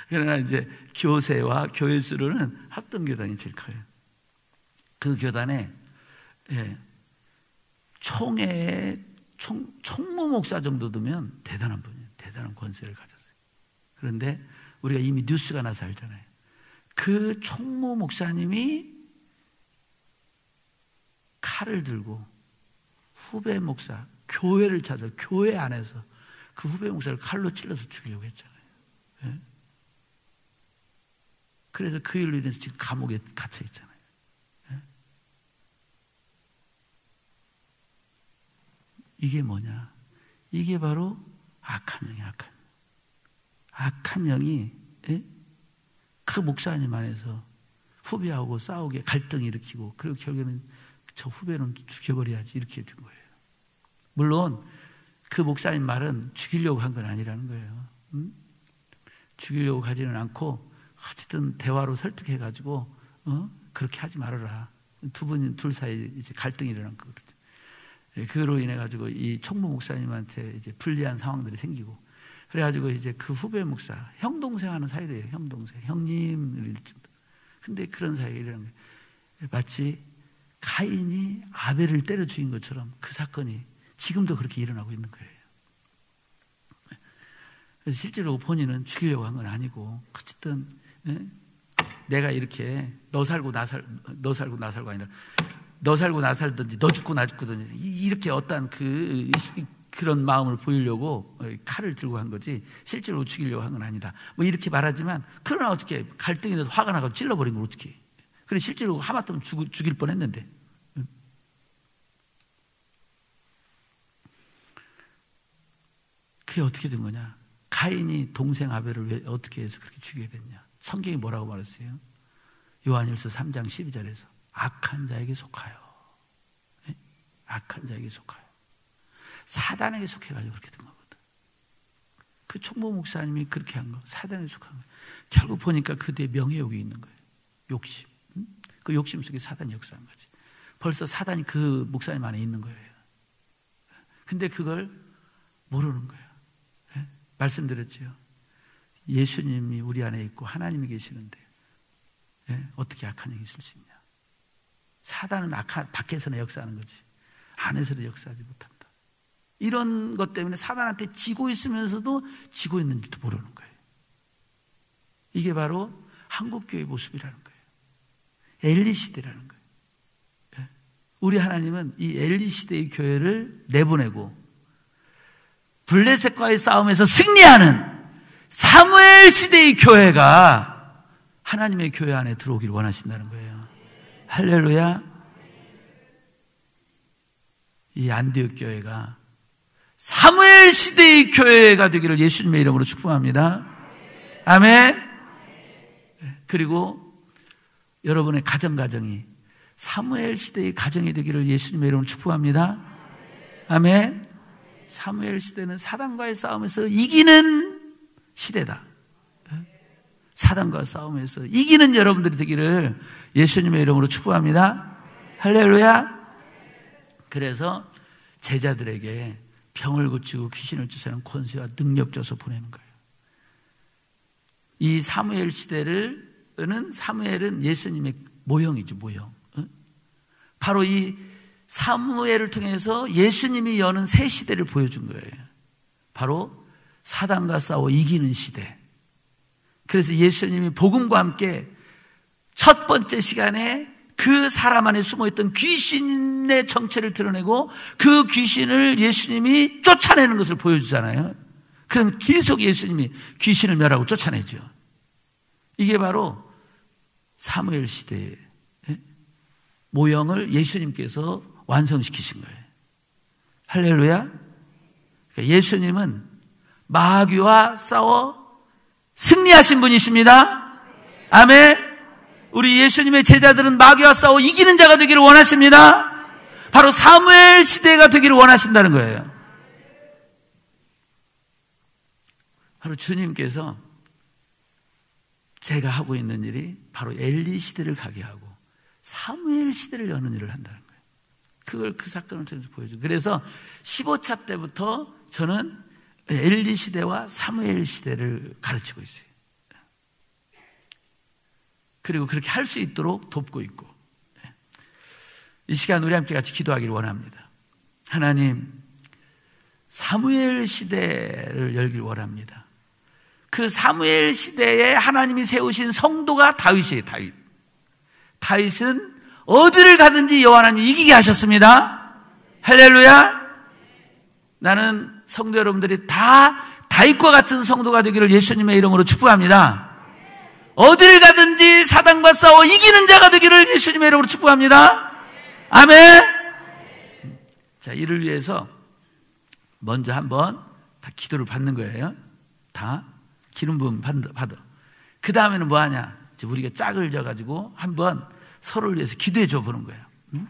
[SPEAKER 1] 그러나 이제 교세와 교회 수로는 합동교단이 제일 커요. 그 교단에 예, 총회 총, 총무 목사 정도 되면 대단한 분이에요. 대단한 권세를 가졌어요. 그런데 우리가 이미 뉴스가 나서 알잖아요. 그 총무 목사님이 칼을 들고 후배 목사, 교회를 찾아 교회 안에서 그 후배 목사를 칼로 찔러서 죽이려고 했잖아요. 예? 그래서 그 일로 인해서 지금 감옥에 갇혀 있잖아요. 예? 이게 뭐냐? 이게 바로 악한 영이 악한 영. 악한 영이 예? 그 목사님 안에서 후배하고 싸우게 갈등을 일으키고 그리고 결국에는 저 후배는 죽여버려야지 이렇게 된 거예요. 물론 그 목사님 말은 죽이려고 한 건 아니라는 거예요. 음? 죽이려고 가지는 않고 어쨌든 대화로 설득해 가지고 어? 그렇게 하지 말아라. 두 분, 둘 사이 이제 갈등이 일어난 거거든요. 예, 그로 인해 가지고 이 총무 목사님한테 이제 불리한 상황들이 생기고 그래가지고 이제 그 후배 목사 형 동생 하는 사이래요. 형 동생, 형님 근데 그런 사이에 일어난 거예요. 마치 가인이 아벨을 때려 죽인 것처럼 그 사건이 지금도 그렇게 일어나고 있는 거예요. 그래서 실제로 본인은 죽이려고 한 건 아니고 어쨌든 예? 내가 이렇게 너 살고 나 살, 너 살고 나 살고 아니라 너 살고 나 살든지 너 죽고 나 죽든지 이렇게 어떤 그 그런 마음을 보이려고 칼을 들고 한 거지 실제로 죽이려고 한 건 아니다. 뭐 이렇게 말하지만 그러나 어떻게 갈등이 나서 화가 나고 찔러버린 걸 어떻게? 그래 실제로 하마터면 죽, 죽일 뻔했는데 그게 어떻게 된 거냐? 가인이 동생 아벨을 왜 어떻게 해서 그렇게 죽이게 됐냐? 성경이 뭐라고 말했어요? 요한일서 3장 12절에서 악한 자에게 속하여. 네? 악한 자에게 속하여. 사단에게 속해가지고 그렇게 된 거거든. 그 총무 목사님이 그렇게 한 거, 사단에 속한 거. 결국 보니까 그 뒤에 명예욕이 있는 거예요. 욕심. 응? 그 욕심 속에 사단이 역사한 거지. 벌써 사단이 그 목사님 안에 있는 거예요. 근데 그걸 모르는 거예요. 말씀드렸죠. 예수님이 우리 안에 있고 하나님이 계시는데 예? 어떻게 악한 영이 있을 수 있냐? 사단은 악한 밖에서는 역사하는 거지 안에서도 역사하지 못한다. 이런 것 때문에 사단한테 지고 있으면서도 지고 있는지도 모르는 거예요. 이게 바로 한국 교회 모습이라는 거예요. 엘리 시대라는 거예요. 예? 우리 하나님은 이 엘리 시대의 교회를 내보내고 블레셋과의 싸움에서 승리하는 사무엘 시대의 교회가 하나님의 교회 안에 들어오기를 원하신다는 거예요. 할렐루야. 이 안디옥 교회가 사무엘 시대의 교회가 되기를 예수님의 이름으로 축복합니다. 아멘. 그리고 여러분의 가정 가정이 사무엘 시대의 가정이 되기를 예수님의 이름으로 축복합니다. 아멘. 사무엘 시대는 사단과의 싸움에서 이기는 시대다. 사단과 싸움에서 이기는 여러분들이 되기를 예수님의 이름으로 축복합니다. 할렐루야. 그래서 제자들에게 병을 고치고 귀신을 쫓아내는 권세와 능력 줘서 보내는 거예요. 이 사무엘 시대를 는 사무엘은 예수님의 모형이죠, 모형. 바로 이 사무엘을 통해서 예수님이 여는 새 시대를 보여준 거예요. 바로 사단과 싸워 이기는 시대. 그래서 예수님이 복음과 함께 첫 번째 시간에 그 사람 안에 숨어있던 귀신의 정체를 드러내고 그 귀신을 예수님이 쫓아내는 것을 보여주잖아요. 그럼 계속 예수님이 귀신을 멸하고 쫓아내죠. 이게 바로 사무엘 시대의 모형을 예수님께서 완성시키신 거예요. 할렐루야. 그러니까 예수님은 마귀와 싸워 승리하신 분이십니다. 아멘. 우리 예수님의 제자들은 마귀와 싸워 이기는 자가 되기를 원하십니다. 바로 사무엘 시대가 되기를 원하신다는 거예요. 바로 주님께서 제가 하고 있는 일이 바로 엘리 시대를 가게 하고 사무엘 시대를 여는 일을 한다는 거예요. 그걸 그 사건을 통해서 보여줘. 그래서 15차 때부터 저는 엘리 시대와 사무엘 시대를 가르치고 있어요. 그리고 그렇게 할 수 있도록 돕고 있고 이 시간 우리 함께 같이 기도하기를 원합니다. 하나님 사무엘 시대를 열길 원합니다. 그 사무엘 시대에 하나님이 세우신 성도가 다윗이에요. 다윗. 다윗은 어디를 가든지 여호와 하나님이 이기게 하셨습니다. 할렐루야. 나는 성도 여러분들이 다 다윗과 같은 성도가 되기를 예수님의 이름으로 축복합니다. 어딜 가든지 사단과 싸워 이기는 자가 되기를 예수님의 이름으로 축복합니다. 아멘. 자, 이를 위해서 먼저 한번 다 기도를 받는 거예요. 다 기름 부음 받아. 그 다음에는 뭐 하냐? 우리가 짝을 져 가지고 한번 서로를 위해서 기도해 줘 보는 거예요. 응?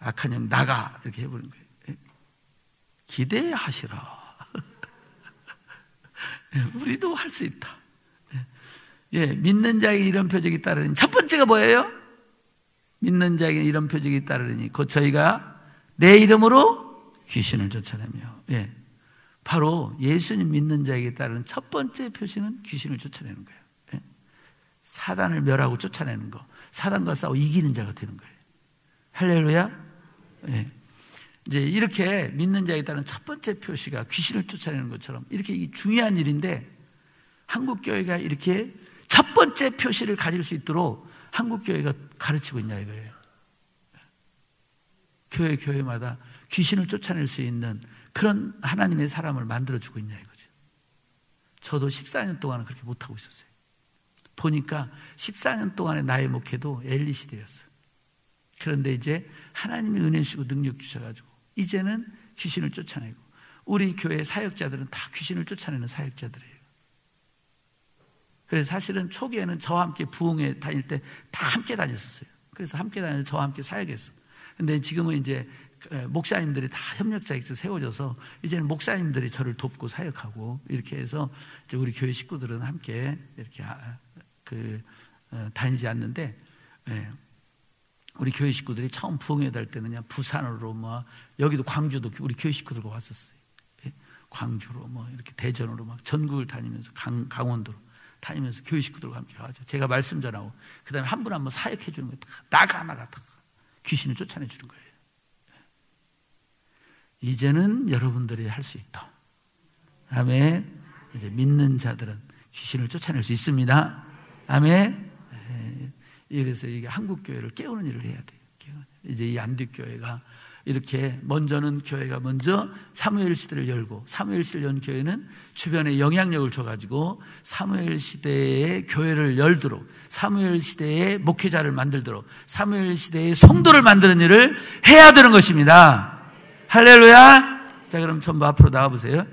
[SPEAKER 1] 악한 영 나가 이렇게 해보는 거예요. 기대하시라. 예, 우리도 할 수 있다. 예, 예, 믿는 자에게 이런 표적이 따르니 첫 번째가 뭐예요? 믿는 자에게 이런 표적이 따르니 곧 저희가 내 이름으로 귀신을 쫓아내며 예. 바로 예수님 믿는 자에게 따르는 첫 번째 표시는 귀신을 쫓아내는 거예요. 예. 사단을 멸하고 쫓아내는 거. 사단과 싸워 이기는 자가 되는 거예요. 할렐루야. 예. 이제 이렇게 믿는 자에 따른 첫 번째 표시가 귀신을 쫓아내는 것처럼 이렇게 중요한 일인데 한국 교회가 이렇게 첫 번째 표시를 가질 수 있도록 한국 교회가 가르치고 있냐 이거예요. 교회 교회마다 귀신을 쫓아낼 수 있는 그런 하나님의 사람을 만들어 주고 있냐 이거죠. 저도 14년 동안은 그렇게 못 하고 있었어요. 보니까 14년 동안의 나의 목회도 엘리 시대였어요. 그런데 이제 하나님이 은혜 주시고 능력 주셔가지고 이제는 귀신을 쫓아내고 우리 교회 사역자들은 다 귀신을 쫓아내는 사역자들이에요. 그래서 사실은 초기에는 저와 함께 부흥회 다닐 때 다 함께 다녔었어요. 그래서 함께 다니면서 저와 함께 사역했어. 근데 지금은 이제 목사님들이 다 협력자에서 세워져서 이제는 목사님들이 저를 돕고 사역하고 이렇게 해서 이제 우리 교회 식구들은 함께 이렇게 아, 그 어, 다니지 않는데 예, 우리 교회 식구들이 처음 부흥회 달 때는 그냥 부산으로 뭐 여기도 광주도 우리 교회 식구들과 왔었어요. 예? 광주로 뭐 이렇게 대전으로 막 전국을 다니면서 강, 강원도로 다니면서 교회 식구들과 함께 가죠. 제가 말씀 전하고 그다음에 한 분 한 분 사역해 주는 거예요. 나가 나가 다 귀신을 쫓아내 주는 거예요. 예. 이제는 여러분들이 할 수 있다. 아멘. 이제 믿는 자들은 귀신을 쫓아낼 수 있습니다. 아멘. 그래서 이게 한국 교회를 깨우는 일을 해야 돼요. 이제 이 안디 교회가 이렇게 먼저는 교회가 먼저 사무엘 시대를 열고 사무엘 시대를 연 교회는 주변에 영향력을 줘가지고 사무엘 시대의 교회를 열도록 사무엘 시대의 목회자를 만들도록 사무엘 시대의 성도를 만드는 일을 해야 되는 것입니다. 할렐루야. 자, 그럼 전부 앞으로 나와 보세요.